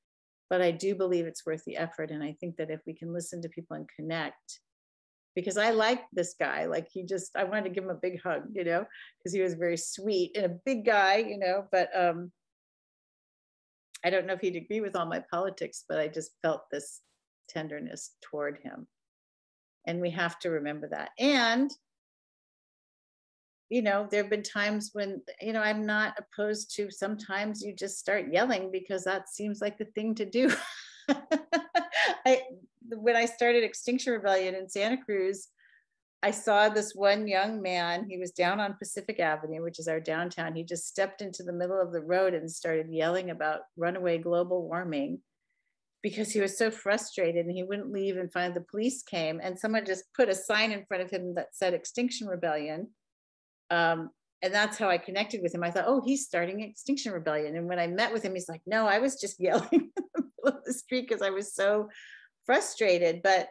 but I do believe it's worth the effort. And I think that if we can listen to people and connect, because I like this guy, like he just, I wanted to give him a big hug, you know, because he was very sweet and a big guy, you know, but um, I don't know if he'd agree with all my politics, but I just felt this tenderness toward him. And we have to remember that. And you know, there have been times when, you know, I'm not opposed to sometimes you just start yelling because that seems like the thing to do. (laughs) I, when I started Extinction Rebellion in Santa Cruz, I saw this one young man. He was down on Pacific Avenue, which is our downtown. He just stepped into the middle of the road and started yelling about runaway global warming because he was so frustrated and he wouldn't leave. And finally, the police came and someone just put a sign in front of him that said Extinction Rebellion. Um, and that's how I connected with him. I thought, oh, he's starting Extinction Rebellion. And when I met with him, he's like, no, I was just (laughs) yelling in the middle of the street because I was so frustrated. But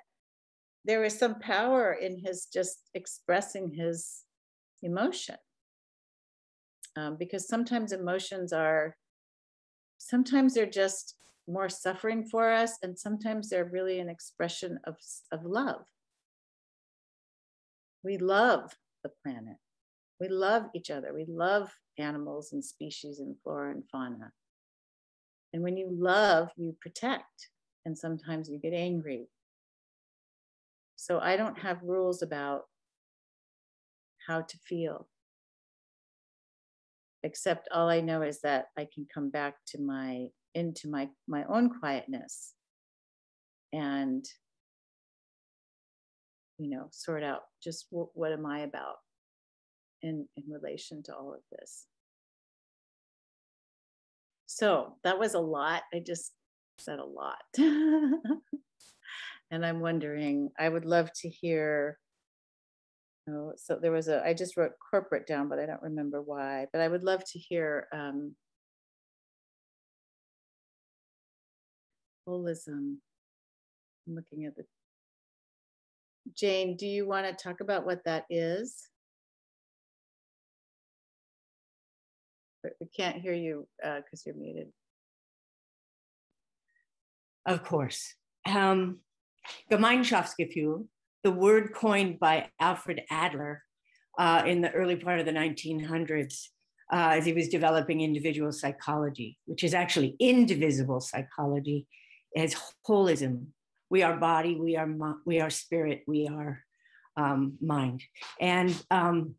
there was some power in his just expressing his emotion. Um, because sometimes emotions are, sometimes they're just more suffering for us, and sometimes they're really an expression of, of love. We love the planet. We love each other. We love animals and species and flora and fauna. And when you love, you protect. And sometimes you get angry so I don't have rules about how to feel. Except all I know is that I can come back to my into my my own quietness and you know sort out just w- what am I about in in relation to all of this. So that was a lot. I just said a lot. (laughs) and I'm wondering, I would love to hear. Oh, so there was a, I just wrote corporate down, but I don't remember why. But I would love to hear um, holism. I'm looking at the. Jane, do you want to talk about what that is? we can't hear you because uh, you're muted. Of course. Um, Gemeinschaftsgefühl, the word coined by Alfred Adler uh, in the early part of the 1900s uh, as he was developing individual psychology, which is actually indivisible psychology, as holism. We are body, we are we are spirit, we are um, mind, and um,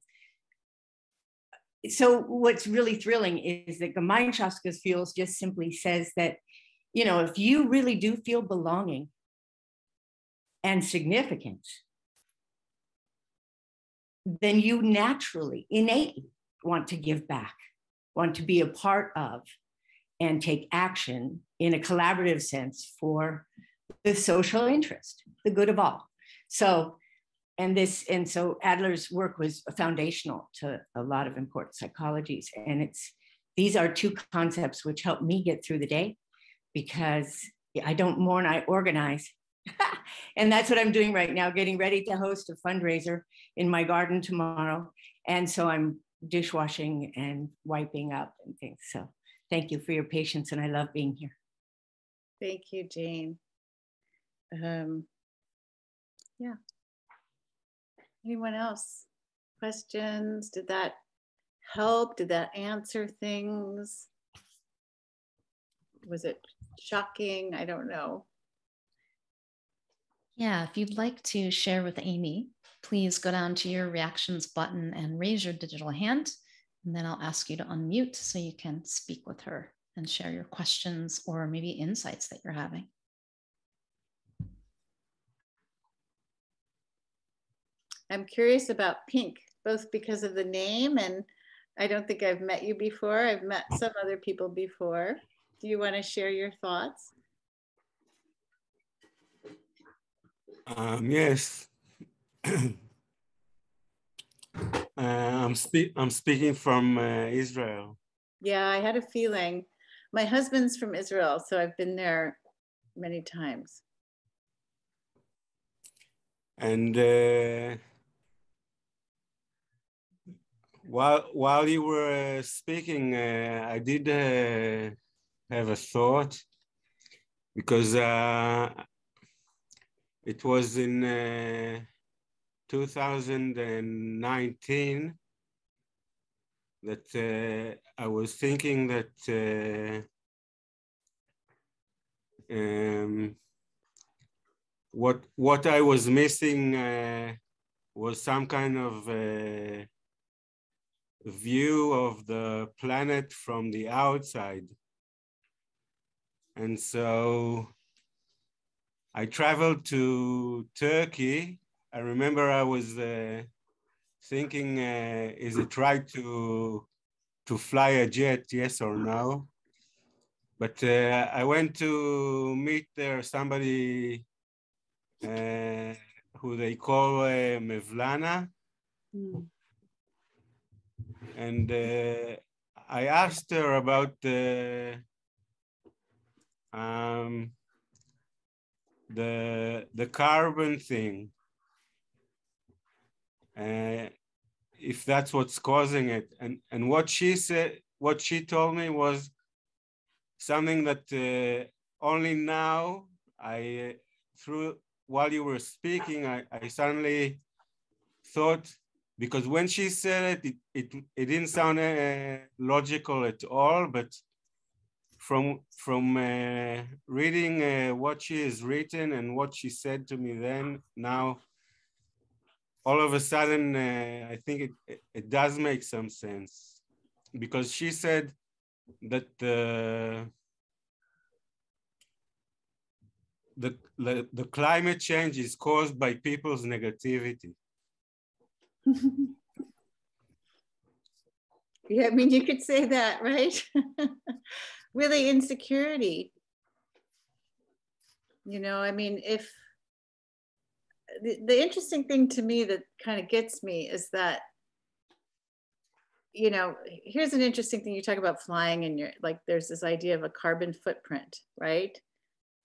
so what's really thrilling is that Gemeinschaftsgefühl just simply says that, you know, if you really do feel belonging and significance, then you naturally, innately want to give back, want to be a part of, and take action in a collaborative sense for the social interest, the good of all. So, and this, and so Adler's work was foundational to a lot of important psychologies. And it's, these are two concepts which help me get through the day because I don't mourn, I organize. (laughs) and that's what I'm doing right now, getting ready to host a fundraiser in my garden tomorrow. And so I'm dishwashing and wiping up and things. So thank you for your patience, and I love being here. Thank you, Jane. Um, yeah. Anyone else? Questions? Did that help? Did that answer things? Was it shocking? I don't know. Yeah, if you'd like to share with Ami, please go down to your reactions button and raise your digital hand. And then I'll ask you to unmute so you can speak with her and share your questions or maybe insights that you're having. I'm curious about pink, both because of the name and I don't think I've met you before. I've met some other people before. Do you want to share your thoughts? Um, yes. (clears throat) uh, I'm, spe I'm speaking from uh, Israel. Yeah, I had a feeling. My husband's from Israel, so I've been there many times. And uh, while while you were speaking, uh, I did uh, have a thought because uh, it was in uh, 2019 that uh, I was thinking that uh, um, what what I was missing uh, was some kind of uh, view of the planet from the outside. And so I traveled to Turkey I remember I was uh, thinking, uh, is it right to to fly a jet, yes or no? But uh, I went to meet there somebody uh, who they call uh, Mevlana. Mm. And uh, I asked her about the um, the the carbon thing, uh, if that's what's causing it, and and what she said, what she told me was something that uh, only now I through while you were speaking, I, I suddenly thought because when she said it, it, it, it didn't sound uh, logical at all, but from, from uh, reading uh, what she has written and what she said to me then, now, all of a sudden, uh, I think it, it, does make some sense because she said that the, the, the, the climate change is caused by people's negativity (laughs) yeah, I mean, you could say that, right? (laughs) really insecurity. You know, I mean, if the, the interesting thing to me that kind of gets me is that, you know, here's an interesting thing you talk about flying and you're like, there's this idea of a carbon footprint, right?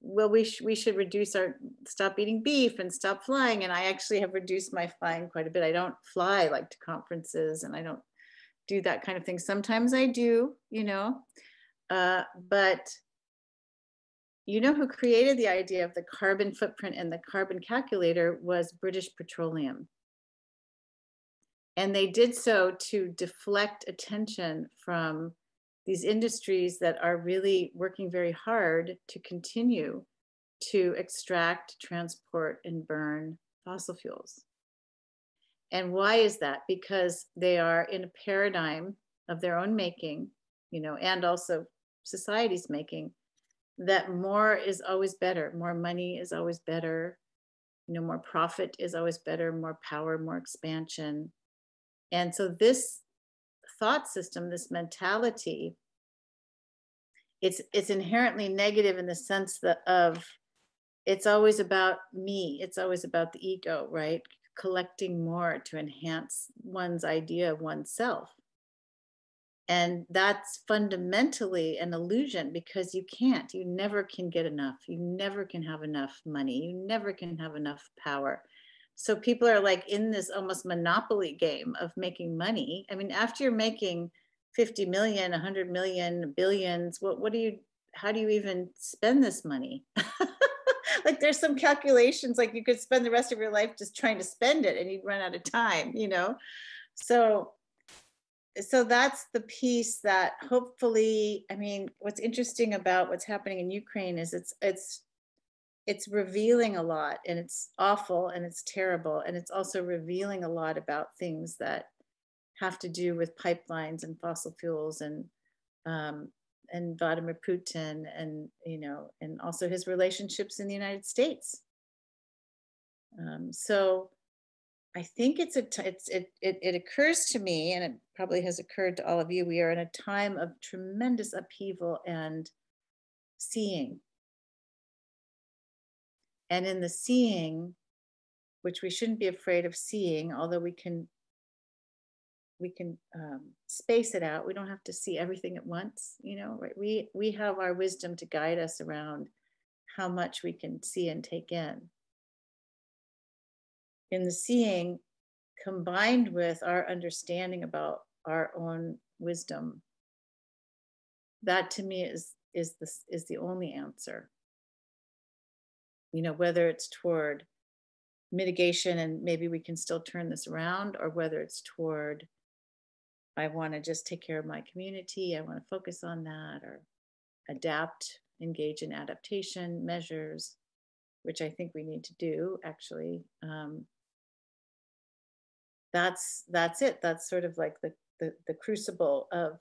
well we, sh- we should reduce our stop eating beef and stop flying and i actually have reduced my flying quite a bit i don't fly like to conferences and i don't do that kind of thing sometimes i do you know uh, but you know who created the idea of the carbon footprint and the carbon calculator was british petroleum and they did so to deflect attention from these industries that are really working very hard to continue to extract, transport, and burn fossil fuels. And why is that? Because they are in a paradigm of their own making, you know, and also society's making, that more is always better. More money is always better. You know, more profit is always better, more power, more expansion. And so this thought system, this mentality, it's it's inherently negative in the sense that of it's always about me. It's always about the ego, right? Collecting more to enhance one's idea of oneself. And that's fundamentally an illusion because you can't, you never can get enough. You never can have enough money. You never can have enough power. So people are like in this almost monopoly game of making money. I mean after you're making 50 million 100 million billions what what do you how do you even spend this money? (laughs) Like there's some calculations like you could spend the rest of your life just trying to spend it and you'd run out of time you know? So so that's the piece that hopefully i mean what's interesting about what's happening in ukraine is it's it's it's revealing a lot and it's awful and it's terrible and it's also revealing a lot about things that have to do with pipelines and fossil fuels and um, and Vladimir Putin and you know and also his relationships in the United States. Um, so I think it's a t- it's it, it it occurs to me and it probably has occurred to all of you. We are in a time of tremendous upheaval and seeing and in the seeing, which we shouldn't be afraid of seeing, although we can we can um, space it out. We don't have to see everything at once, you know. Right? We we have our wisdom to guide us around how much we can see and take in. In the seeing, combined with our understanding about our own wisdom, that to me is is this is the only answer you know, whether it's toward mitigation and maybe we can still turn this around, or whether it's toward, I want to just take care of my community, I want to focus on that, or adapt, engage in adaptation measures, which I think we need to do actually. Um, that's that's it. That's sort of like the, the the crucible of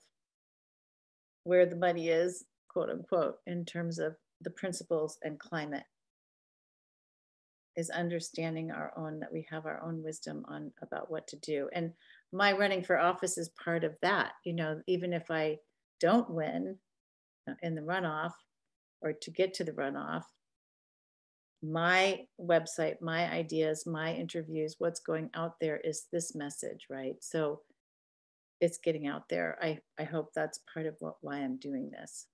where the money is, quote unquote, in terms of the principles and climate is understanding our own that we have our own wisdom on about what to do. And my running for office is part of that you know even if i don't win in the runoff or to get to the runoff my website my ideas my interviews what's going out there is this message right? So it's getting out there i i hope that's part of what why i'm doing this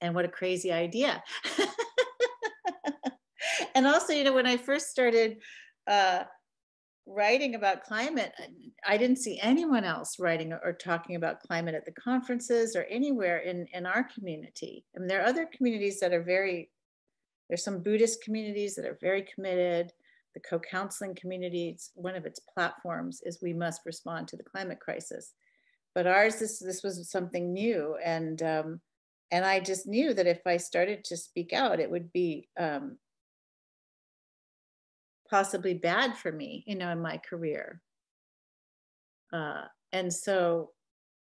and what a crazy idea (laughs) and also you know when i first started uh, writing about climate, I didn't see anyone else writing or talking about climate at the conferences or anywhere in, in our community. I mean, there are other communities that are very, there's some Buddhist communities that are very committed. The co-counseling communities, one of its platforms is we must respond to the climate crisis. But ours, this, this was something new. And, um, and I just knew that if I started to speak out, it would be um, possibly bad for me, you know, in my career. Uh, and so,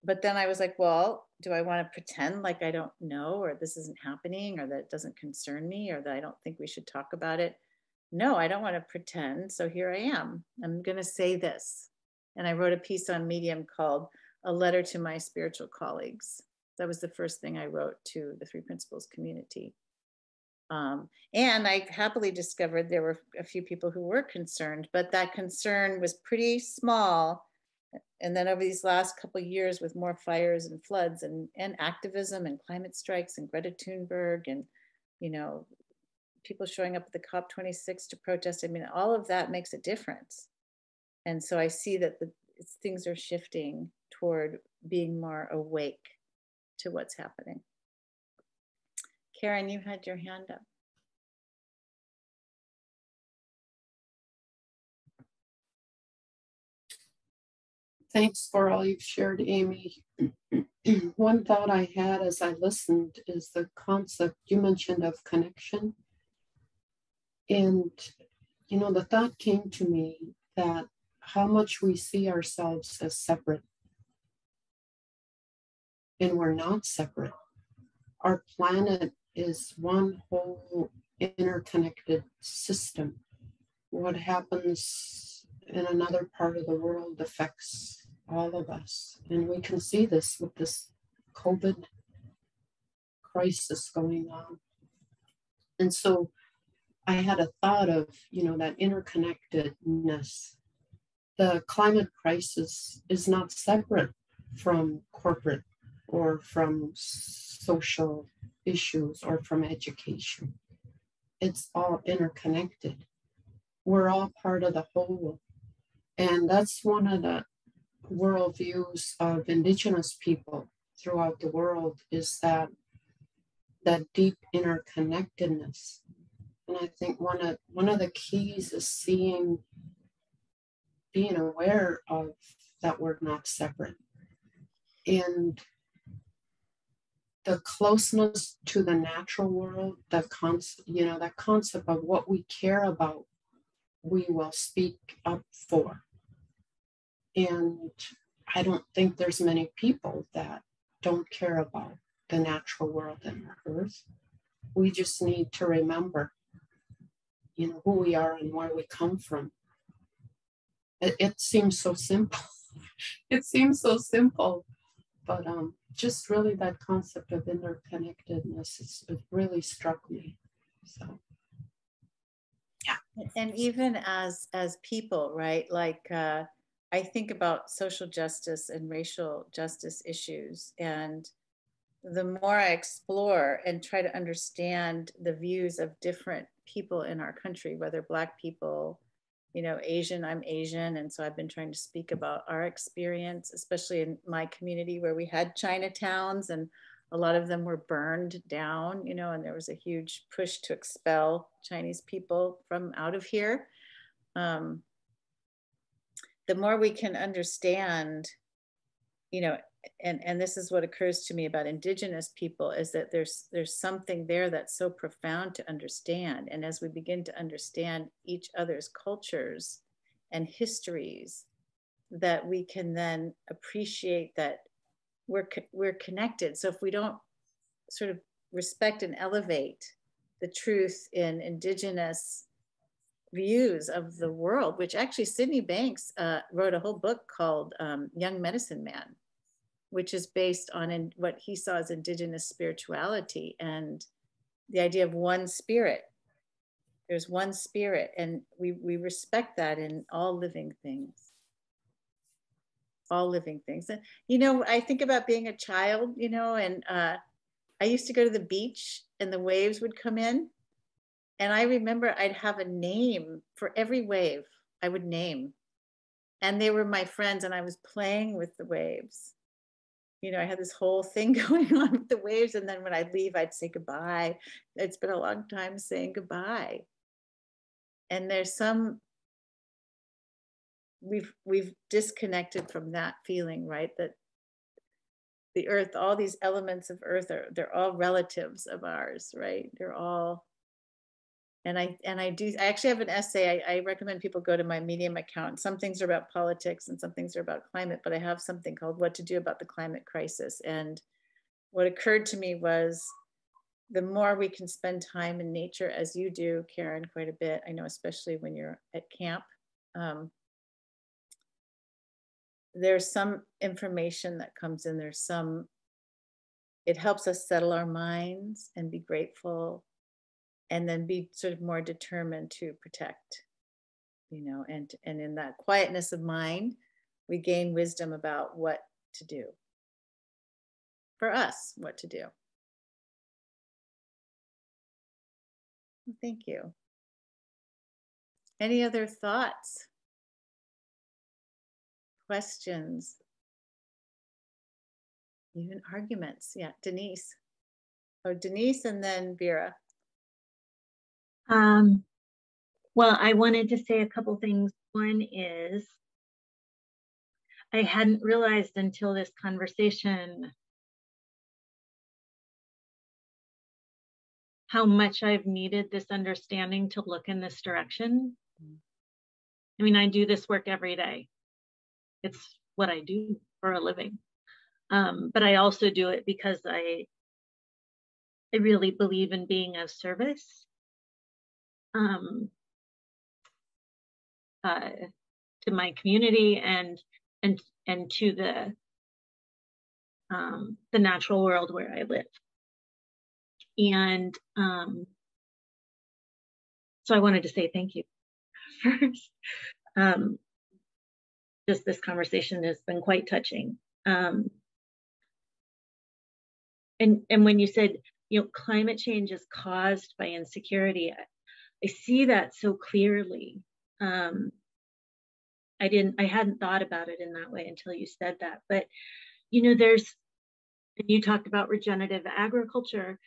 but then I was like, well, do I want to pretend like I don't know, or this isn't happening, or that it doesn't concern me, or that I don't think we should talk about it? No, I don't want to pretend. So here I am. I'm going to say this. And I wrote a piece on Medium called A Letter to My Spiritual Colleagues. That was the first thing I wrote to the Three Principles community. Um, and I happily discovered there were a few people who were concerned, but that concern was pretty small. And then over these last couple years, with more fires and floods and, and activism and climate strikes and Greta Thunberg and you know people showing up at the COP26 to protest, I mean, all of that makes a difference. And so I see that the things are shifting toward being more awake to what's happening. Karen, you had your hand up. Thanks for all you've shared, Ami. (clears throat) One thought I had as I listened is the concept you mentioned of connection. And, you know, the thought came to me that how much we see ourselves as separate. And we're not separate. Our planet is one whole interconnected system. What happens in another part of the world affects all of us. And we can see this with this COVID crisis going on. And so I had a thought of, you know, that interconnectedness. The climate crisis is not separate from corporate or from social issues or from education. It's all interconnected. We're all part of the whole. And that's one of the worldviews of indigenous people throughout the world is that that deep interconnectedness. And I think one of one of the keys is seeing being aware of that we're not separate. And the closeness to the natural world, the concept, you know, that concept of what we care about, we will speak up for. And I don't think there's many people that don't care about the natural world and earth. We just need to remember, you know, who we are and where we come from. It, it seems so simple. (laughs) it seems so simple, but um, just really that concept of interconnectedness is, it really struck me. So yeah. And even as as people, right? Like uh, I think about social justice and racial justice issues, and the more I explore and try to understand the views of different people in our country, whether Black people, you know, Asian, I'm Asian. And so I've been trying to speak about our experience, especially in my community where we had Chinatowns and a lot of them were burned down, you know, and there was a huge push to expel Chinese people from out of here. Um, the more we can understand, you know, and and this is what occurs to me about indigenous people is that there's there's something there that's so profound to understand. And as we begin to understand each other's cultures and histories that we can then appreciate that we're we're connected. So if we don't sort of respect and elevate the truth in indigenous views of the world, which actually Sydney Banks uh, wrote a whole book called um, Young Medicine Man, which is based on in, what he saw as indigenous spirituality and the idea of one spirit. There's one spirit, and we, we respect that in all living things. All living things. And, you know, I think about being a child, you know, and uh, I used to go to the beach and the waves would come in. And I remember I'd have a name for every wave I would name. And they were my friends, and I was playing with the waves. You know, I had this whole thing (laughs) going on with the waves. And then when I'd leave, I'd say goodbye. It's been a long time saying goodbye. And there's some we've we've disconnected from that feeling, right? That the earth, all these elements of earth are they're all relatives of ours, right? They're all and I and I do I actually have an essay. I, I, recommend people go to my Medium account. Some things are about politics and some things are about climate, but I have something called "What to Do About the Climate Crisis." And what occurred to me was the more we can spend time in nature, as you do, Karen, quite a bit. I know, especially when you're at camp. Um, there's some information that comes in. There's some. It helps us settle our minds and be grateful and then be sort of more determined to protect you know and and in that quietness of mind we gain wisdom about what to do. For us what to do. Thank you. Any other thoughts? Questions? Even arguments yeah denise. Oh denise and then vera um, well, I wanted to say a couple things. One is I hadn't realized until this conversation how much I've needed this understanding to look in this direction. I mean, I do this work every day. It's what I do for a living. Um, but I also do it because I I really believe in being of service um, uh, to my community and and and to the um, the natural world where I live. And um, so I wanted to say thank you (laughs) first. Um, just this conversation has been quite touching. Um, and and when you said you know climate change is caused by insecurity, I see that so clearly. Um, I didn't, I hadn't thought about it in that way until you said that. But, you know, there's, and you talked about regenerative agriculture.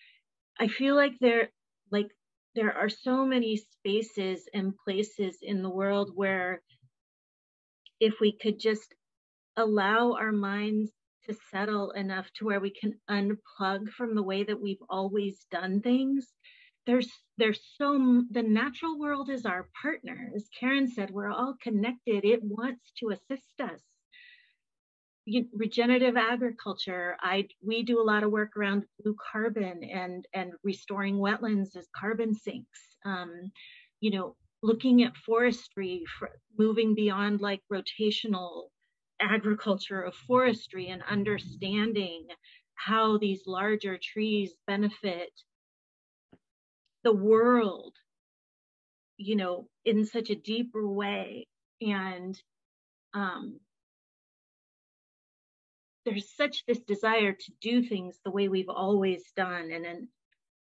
I feel like there, like, there are so many spaces and places in the world where if we could just allow our minds to settle enough to where we can unplug from the way that we've always done things there's there's so the natural world is our partner as karen said we're all connected. It wants to assist us. Regenerative agriculture i we do a lot of work around blue carbon and and restoring wetlands as carbon sinks. Um, you know looking at forestry for moving beyond like rotational agriculture of forestry and understanding how these larger trees benefit the world, you know, in such a deeper way. And um, there's such this desire to do things the way we've always done, and and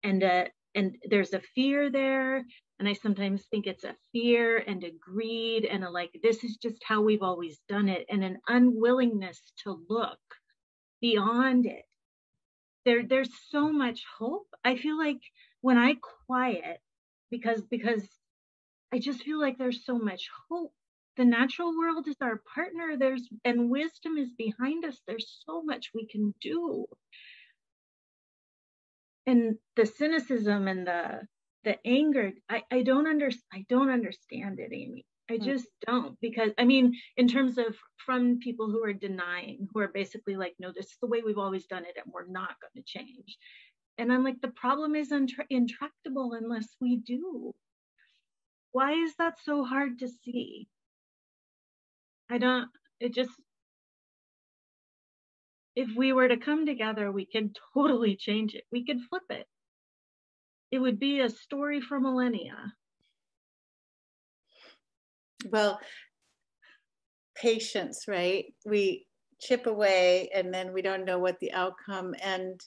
and uh, and there's a fear there, and I sometimes think it's a fear and a greed and a like this is just how we've always done it, and an unwillingness to look beyond it. There, there's so much hope. I feel like when I quiet, because because I just feel like there's so much hope. The natural world is our partner. There's and wisdom is behind us. There's so much we can do. And the cynicism and the the anger, I, I don't under I don't understand it, Ami. I hmm. just don't because I mean, in terms of from people who are denying, who are basically like, no, this is the way we've always done it, and we're not going to change And I'm like, the problem is intra- intractable unless we do. Why is that so hard to see? I don't, it just, if we were to come together, we could totally change it. We could flip it. It would be a story for millennia. Well, patience, right? We chip away and then we don't know what the outcome. And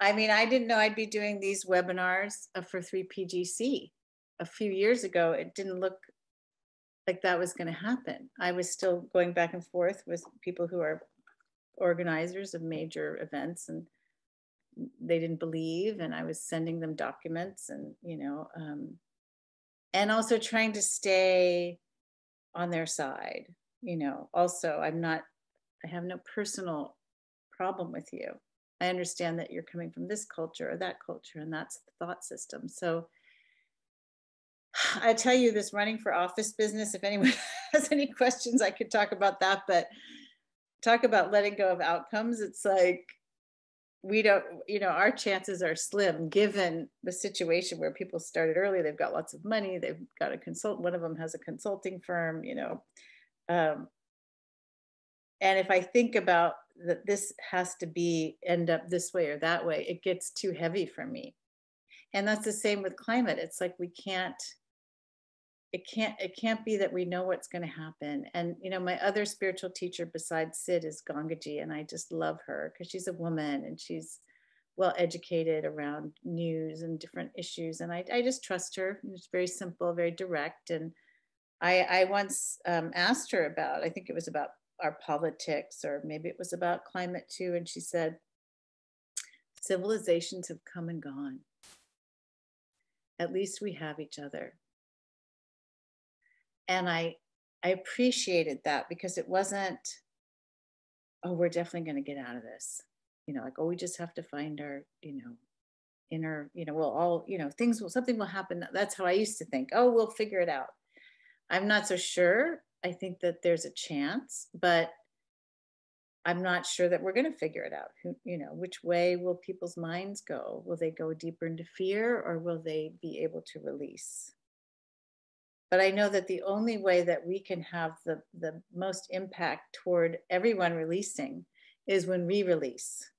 I mean, I didn't know I'd be doing these webinars uh, for 3PGC. A few years ago, it didn't look like that was going to happen. I was still going back and forth with people who are organizers of major events and they didn't believe and I was sending them documents and, you know, um, and also trying to stay on their side you know also i'm not i have no personal problem with you i understand that you're coming from this culture or that culture and that's the thought system. So (sighs) i tell you this running for office business if anyone (laughs) has any questions i could talk about that but talk about letting go of outcomes it's like we don't you know our chances are slim given the situation where people started early they've got lots of money they've got a consult one of them has a consulting firm you know um, and if I think about that this has to be end up this way or that way, it gets too heavy for me. And that's the same with climate. It's like we can't it can't it can't be that we know what's going to happen and you know my other spiritual teacher besides Syd is gangaji and i just love her because she's a woman and she's well educated around news and different issues and i, I just trust her it's very simple very direct and I, I once um, asked her about, I think it was about our politics, or maybe it was about climate too. And she said, civilizations have come and gone. At least we have each other. And I, I appreciated that because it wasn't, oh, we're definitely going to get out of this. You know, like, oh, we just have to find our, you know, inner, you know, we'll all, you know, things will, something will happen. That's how I used to think. Oh, we'll figure it out I'm not so sure. I think that there's a chance, but I'm not sure that we're going to figure it out. Who, you know, which way will people's minds go? Will they go deeper into fear or will they be able to release? But I know that the only way that we can have the, the most impact toward everyone releasing is when we release.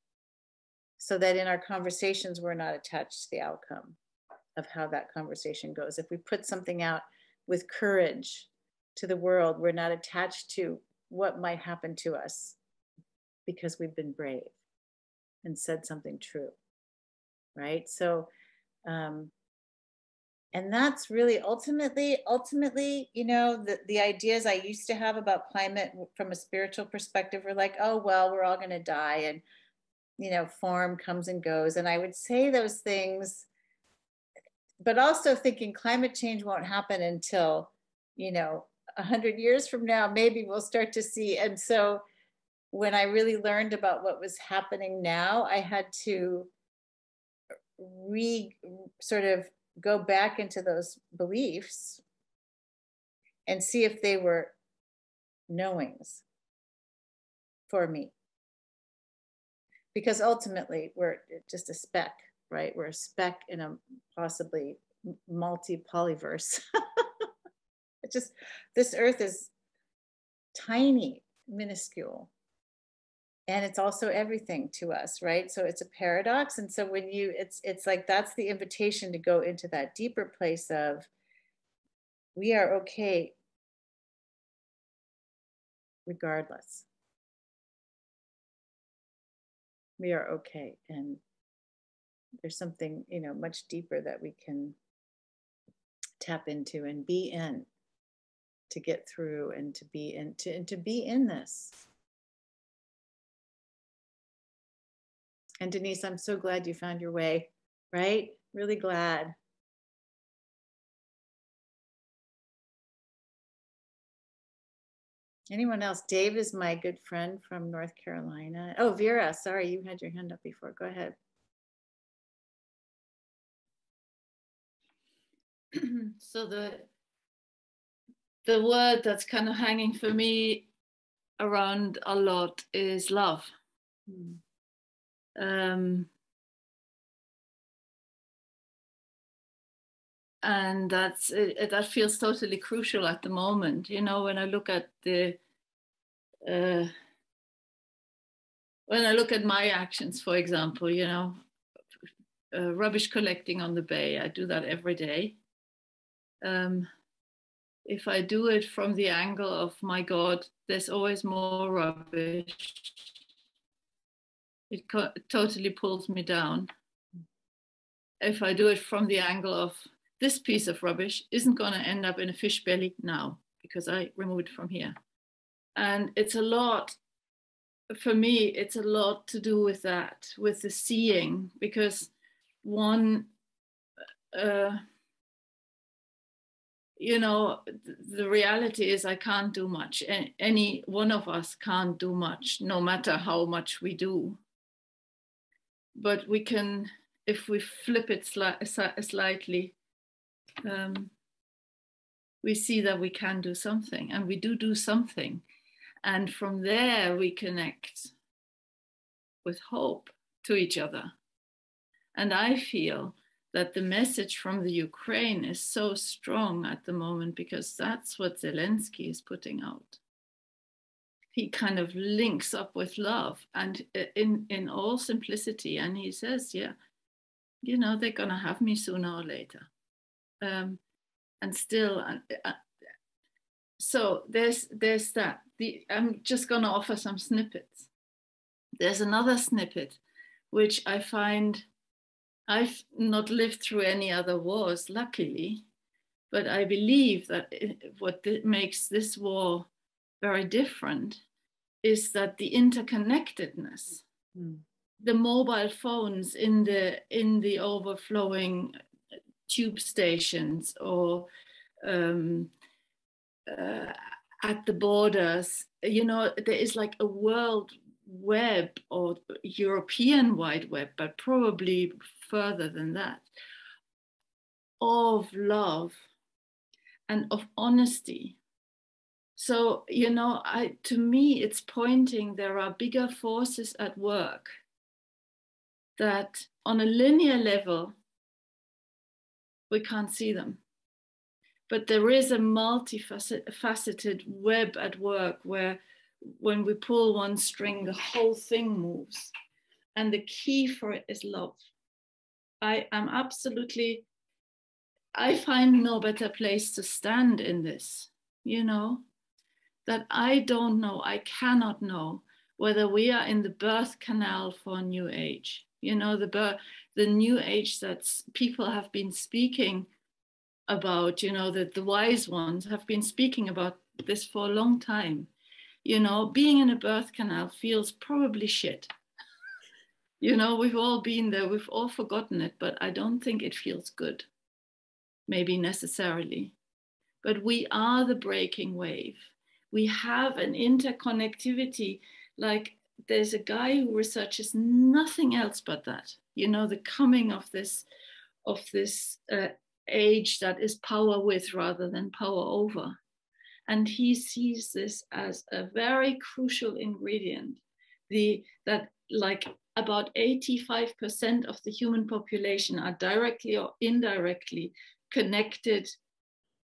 So that in our conversations, we're not attached to the outcome of how that conversation goes. If we put something out with courage to the world. We're not attached to what might happen to us because we've been brave and said something true. Right. So, um, and that's really ultimately ultimately you know the, the ideas i used to have about climate from a spiritual perspective were like oh well we're all going to die and you know form comes and goes and i would say those things but also thinking climate change won't happen until, you know, a hundred years from now, maybe we'll start to see. And so when I really learned about what was happening now, I had to re sort of go back into those beliefs and see if they were knowings for me. Because ultimately, we're just a speck right? We're a speck in a possibly multi polyverse. (laughs) it just, this earth is tiny, minuscule. And it's also everything to us, right? So it's a paradox. And so when you, it's, it's like that's the invitation to go into that deeper place of we are okay regardless. We are okay. And there's something you know much deeper that we can tap into and be in to get through and to be in to, and to be in this. And denise i'm so glad you found your way right? Really glad. Anyone else? Dave is my good friend from north carolina. Oh vera sorry you had your hand up before. Go ahead. (clears throat) So the the word that's kind of hanging for me around a lot is love. Mm. Um, and that's it, that feels totally crucial at the moment. You know, when I look at the uh, when I look at my actions, for example, you know, uh, rubbish collecting on the bay, I do that every day. Um, if I do it from the angle of my God, there's always more rubbish. It co- totally pulls me down. If I do it from the angle of this piece of rubbish isn't going to end up in a fish belly now because I removed it from here. And it's a lot, for me, it's a lot to do with that, with the seeing, because one, uh, you know, the reality is I can't do much. Any one of us can't do much, no matter how much we do. But we can, if we flip it sli- slightly, um, we see that we can do something and we do do something. And from there, we connect with hope to each other. And I feel that the message from the Ukraine is so strong at the moment because that's what Zelensky is putting out. He kind of links up with love and in, in all simplicity. And he says, Yeah, you know, they're going to have me sooner or later um, and still uh, uh, so there's there's that the i'm just going to offer some snippets there's another snippet which i find i've not lived through any other wars luckily but i believe that it, what makes this war very different is that the interconnectedness mm. the mobile phones in the in the overflowing tube stations or um, uh, at the borders. You know, there is like a world web or European wide web, but probably further than that, of love and of honesty. So, you know, I, to me, it's pointing there are bigger forces at work that on a linear level we can't see them. But there is a multifaceted web at work where when we pull one string, the whole thing moves. And the key for it is love. I am absolutely, I find no better place to stand in this, you know, that I don't know, I cannot know whether we are in the birth canal for a new age. You know, the birth, the new age that people have been speaking about, you know, that the wise ones have been speaking about this for a long time. You know, being in a birth canal feels probably shit. you know, we've all been there, we've all forgotten it, but I don't think it feels good, maybe necessarily. But we are the breaking wave. We have an interconnectivity like there's a guy who researches nothing else but that you know the coming of this of this uh, age that is power with rather than power over and he sees this as a very crucial ingredient the that like about 85% of the human population are directly or indirectly connected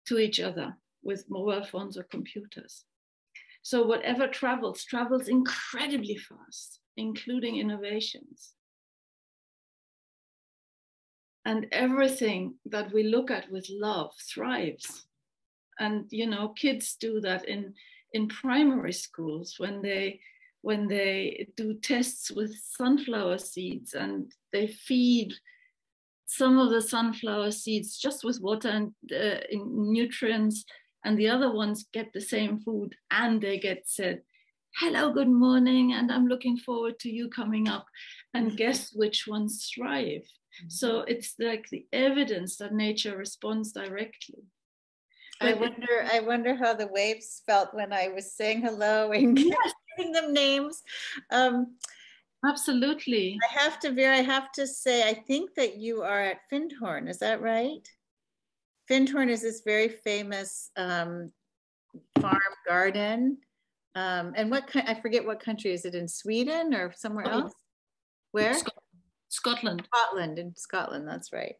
to each other with mobile phones or computers so whatever travels, travels incredibly fast, including innovations. And everything that we look at with love thrives. And you know, kids do that in, in primary schools when they when they do tests with sunflower seeds and they feed some of the sunflower seeds just with water and uh, nutrients and the other ones get the same food and they get said hello good morning and i'm looking forward to you coming up. And guess which ones thrive? So it's like the evidence that nature responds directly I wonder. (laughs) I wonder how the waves felt when I was saying hello and (laughs) yes. giving them names. Um, Absolutely. I have to, Vera. I have to say. I think that you are at Findhorn. Is that right? Findhorn is this very famous um, farm garden. Um, and what, I forget what country, is it in Sweden or somewhere else? Where? Scotland. Scotland, in Scotland, that's right.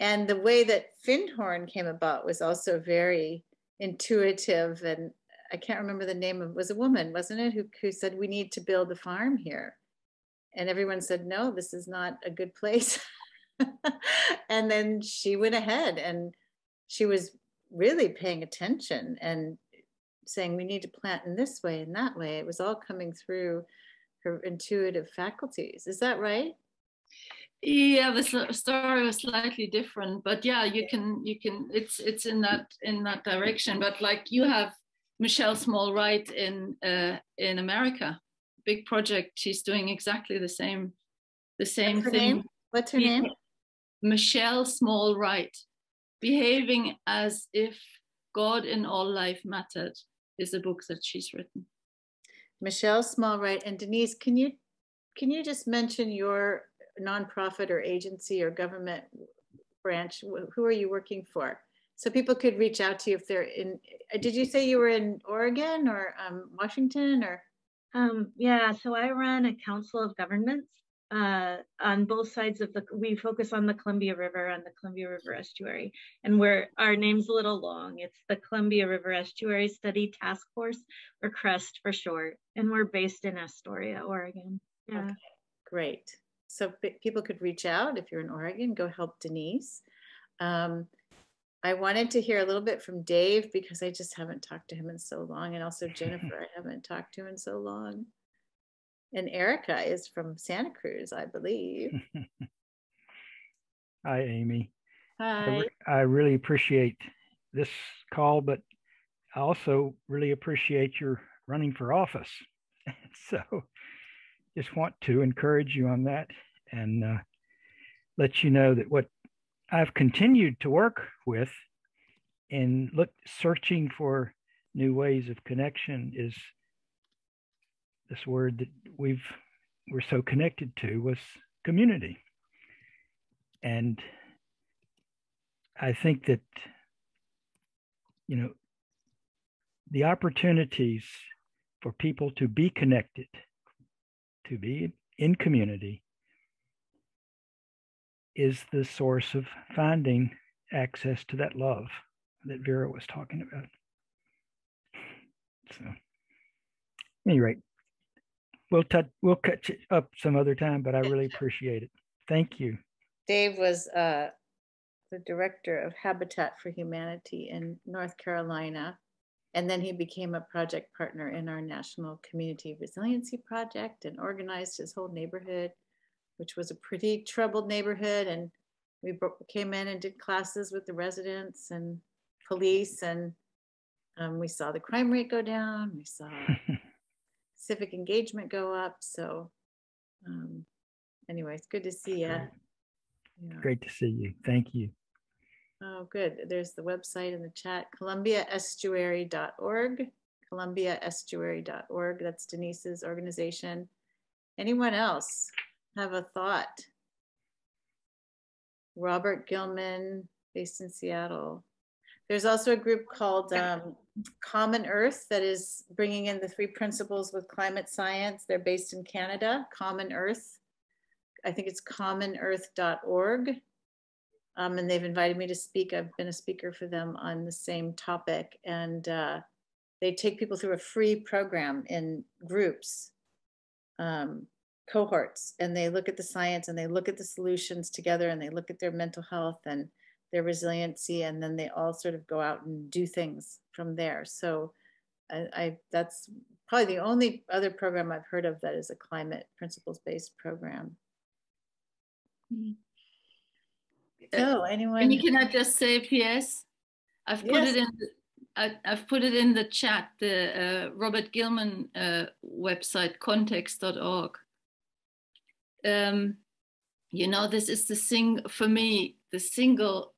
And the way that Findhorn came about was also very intuitive. And I can't remember the name of was a woman, wasn't it, who, who said we need to build a farm here. And everyone said, no, this is not a good place. (laughs) and then she went ahead and she was really paying attention and saying we need to plant in this way and that way. It was all coming through her intuitive faculties. Is that right? Yeah, the story was slightly different, but yeah, you can you can it's it's in that in that direction. But like you have Machaelle Small Wright in uh, in America, big project. She's doing exactly the same the same What's thing. Name? What's her name? Machaelle Small Wright, behaving as if God in all life mattered is a book that she's written. Machaelle Small Wright and Denise, can you can you just mention your nonprofit or agency or government branch? Who are you working for? So people could reach out to you if they're in. Did you say you were in Oregon or um, Washington or? Um, yeah, so I run a council of governments uh, on both sides of the. We focus on the Columbia River and the Columbia River estuary, and where our name's a little long. It's the Columbia River Estuary Study Task Force, or CREST for short, and we're based in Astoria, Oregon. Yeah. Okay, great. So people could reach out if you're in Oregon, go help Denise. Um, I wanted to hear a little bit from Dave because I just haven't talked to him in so long, and also Jennifer, I haven't talked to in so long. And Erica is from Santa Cruz, I believe. (laughs) Hi, Ami. Hi. I, re I really appreciate this call, but I also really appreciate your running for office. (laughs) so just want to encourage you on that and uh, let you know that what I've continued to work with in look searching for new ways of connection is this word that we've we're so connected to was community. And i think that you know the opportunities for people to be connected to be in community is the source of finding access to that love that Vera was talking about. So, any rate, we'll touch, we'll catch it up some other time, but I really appreciate it. Thank you. Dave was uh, the director of Habitat for Humanity in North Carolina and then he became a project partner in our National Community Resiliency Project and organized his whole neighborhood, which was a pretty troubled neighborhood. And we came in and did classes with the residents and police, and um, we saw the crime rate go down. We saw (laughs) civic engagement go up. So, um, anyway, it's good to see you. Yeah. Great to see you. Thank you. Oh, good. There's the website in the chat, columbiaestuary.org, columbiaestuary.org. That's Denise's organization. Anyone else have a thought? Robert Gilman, based in Seattle. There's also a group called um, Common Earth that is bringing in the three principles with climate science. They're based in Canada, Common Earth. I think it's commonearth.org um, and they've invited me to speak. I've been a speaker for them on the same topic, and uh, they take people through a free program in groups, um, cohorts, and they look at the science and they look at the solutions together, and they look at their mental health and their resiliency, and then they all sort of go out and do things from there. So, I, I that's probably the only other program I've heard of that is a climate principles based program. Mm-hmm. Oh, anyone? And you cannot just say PS. I've put yes. it in. The, I, have put it in the chat. The uh, Robert Gilman uh, website, context.org. Um, you know, this is the thing for me. The single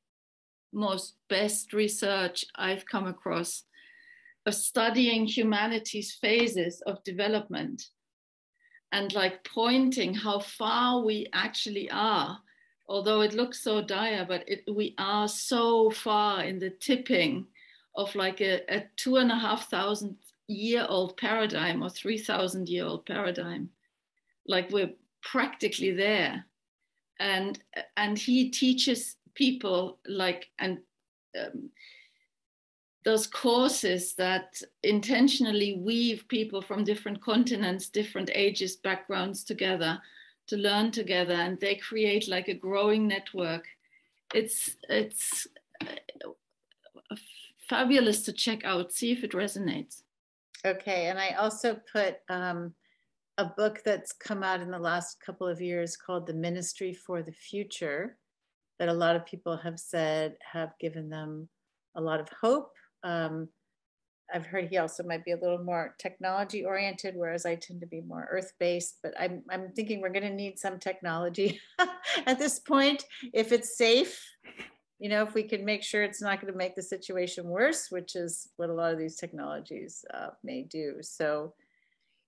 most best research I've come across of studying humanity's phases of development and like pointing how far we actually are although it looks so dire, but it, we are so far in the tipping of like a, a two and a half thousand year old paradigm or 3,000 year old paradigm. Like we're practically there. And, and he teaches people like and um, those courses that intentionally weave people from different continents, different ages, backgrounds together to learn together, and they create like a growing network. It's it's uh, fabulous to check out, see if it resonates. Okay, and I also put um, a book that's come out in the last couple of years called The Ministry for the Future, that a lot of people have said have given them a lot of hope. Um, I've heard he also might be a little more technology oriented, whereas I tend to be more earth based. But I'm, I'm thinking we're going to need some technology (laughs) at this point if it's safe. You know, if we can make sure it's not going to make the situation worse, which is what a lot of these technologies uh, may do. So,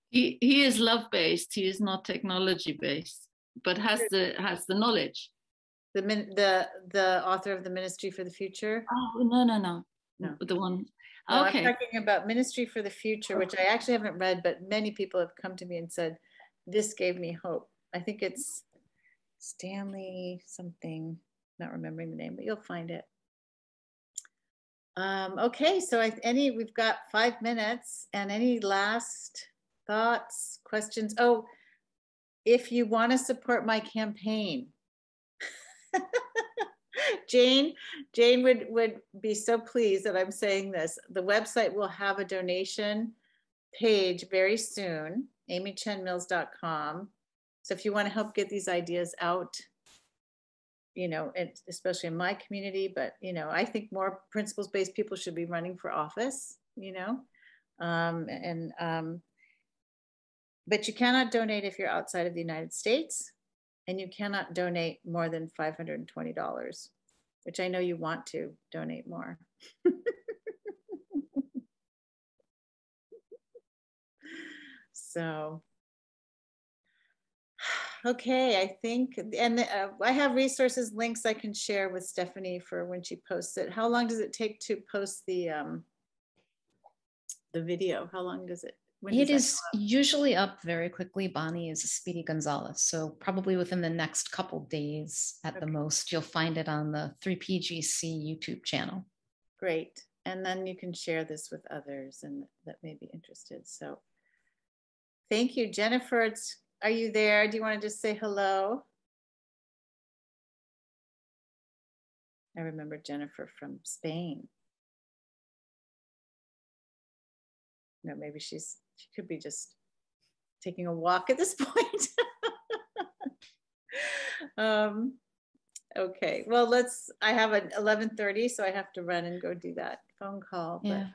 he he is love based. He is not technology based, but has the has the knowledge. The min, the the author of the Ministry for the Future. Oh no no no no the one. Okay. I'm talking about Ministry for the Future, which I actually haven't read, but many people have come to me and said, "This gave me hope." I think it's Stanley something, not remembering the name, but you'll find it. Um, okay, so I, any we've got five minutes, and any last thoughts, questions? Oh, if you want to support my campaign, (laughs) Jane, Jane would, would be so pleased that I'm saying this. The website will have a donation page very soon, amichenmills.com. So if you want to help get these ideas out, you know, especially in my community, but, you know, I think more principles-based people should be running for office, you know, um, and um, but you cannot donate if you're outside of the United States and you cannot donate more than $520, which I know you want to donate more. (laughs) so, okay, I think, and uh, I have resources, links I can share with Stephanie for when she posts it. How long does it take to post the, um, the video? How long does it it is usually up very quickly. Bonnie is a Speedy Gonzalez. So probably within the next couple days at okay. the most, you'll find it on the 3PGC YouTube channel. Great. And then you can share this with others and that may be interested. So thank you. Jennifer, it's, are you there? Do you want to just say hello? I remember Jennifer from Spain. No, maybe she's she could be just taking a walk at this (laughs) point. um, okay, well, let's, I have an 1130, so I have to run and go do that phone call. But, yeah.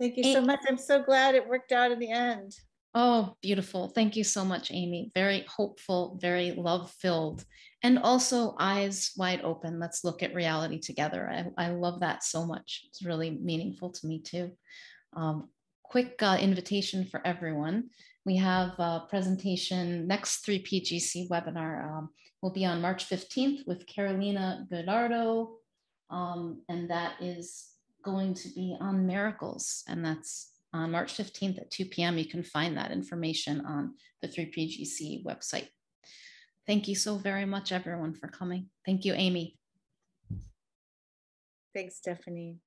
thank you so much. I'm so glad it worked out in the end. Oh, beautiful. Thank you so much, Ami. Very hopeful, very love filled, and also eyes wide open. Let's look at reality together. I, I love that so much. It's really meaningful to me, too. Um, quick uh, invitation for everyone. We have a presentation, next 3PGC webinar um, will be on March 15th with Carolina Gallardo. Um, and that is going to be on miracles. And that's on March 15th at 2 p.m. You can find that information on the 3PGC website. Thank you so very much, everyone, for coming. Thank you, Ami. Thanks, Stephanie.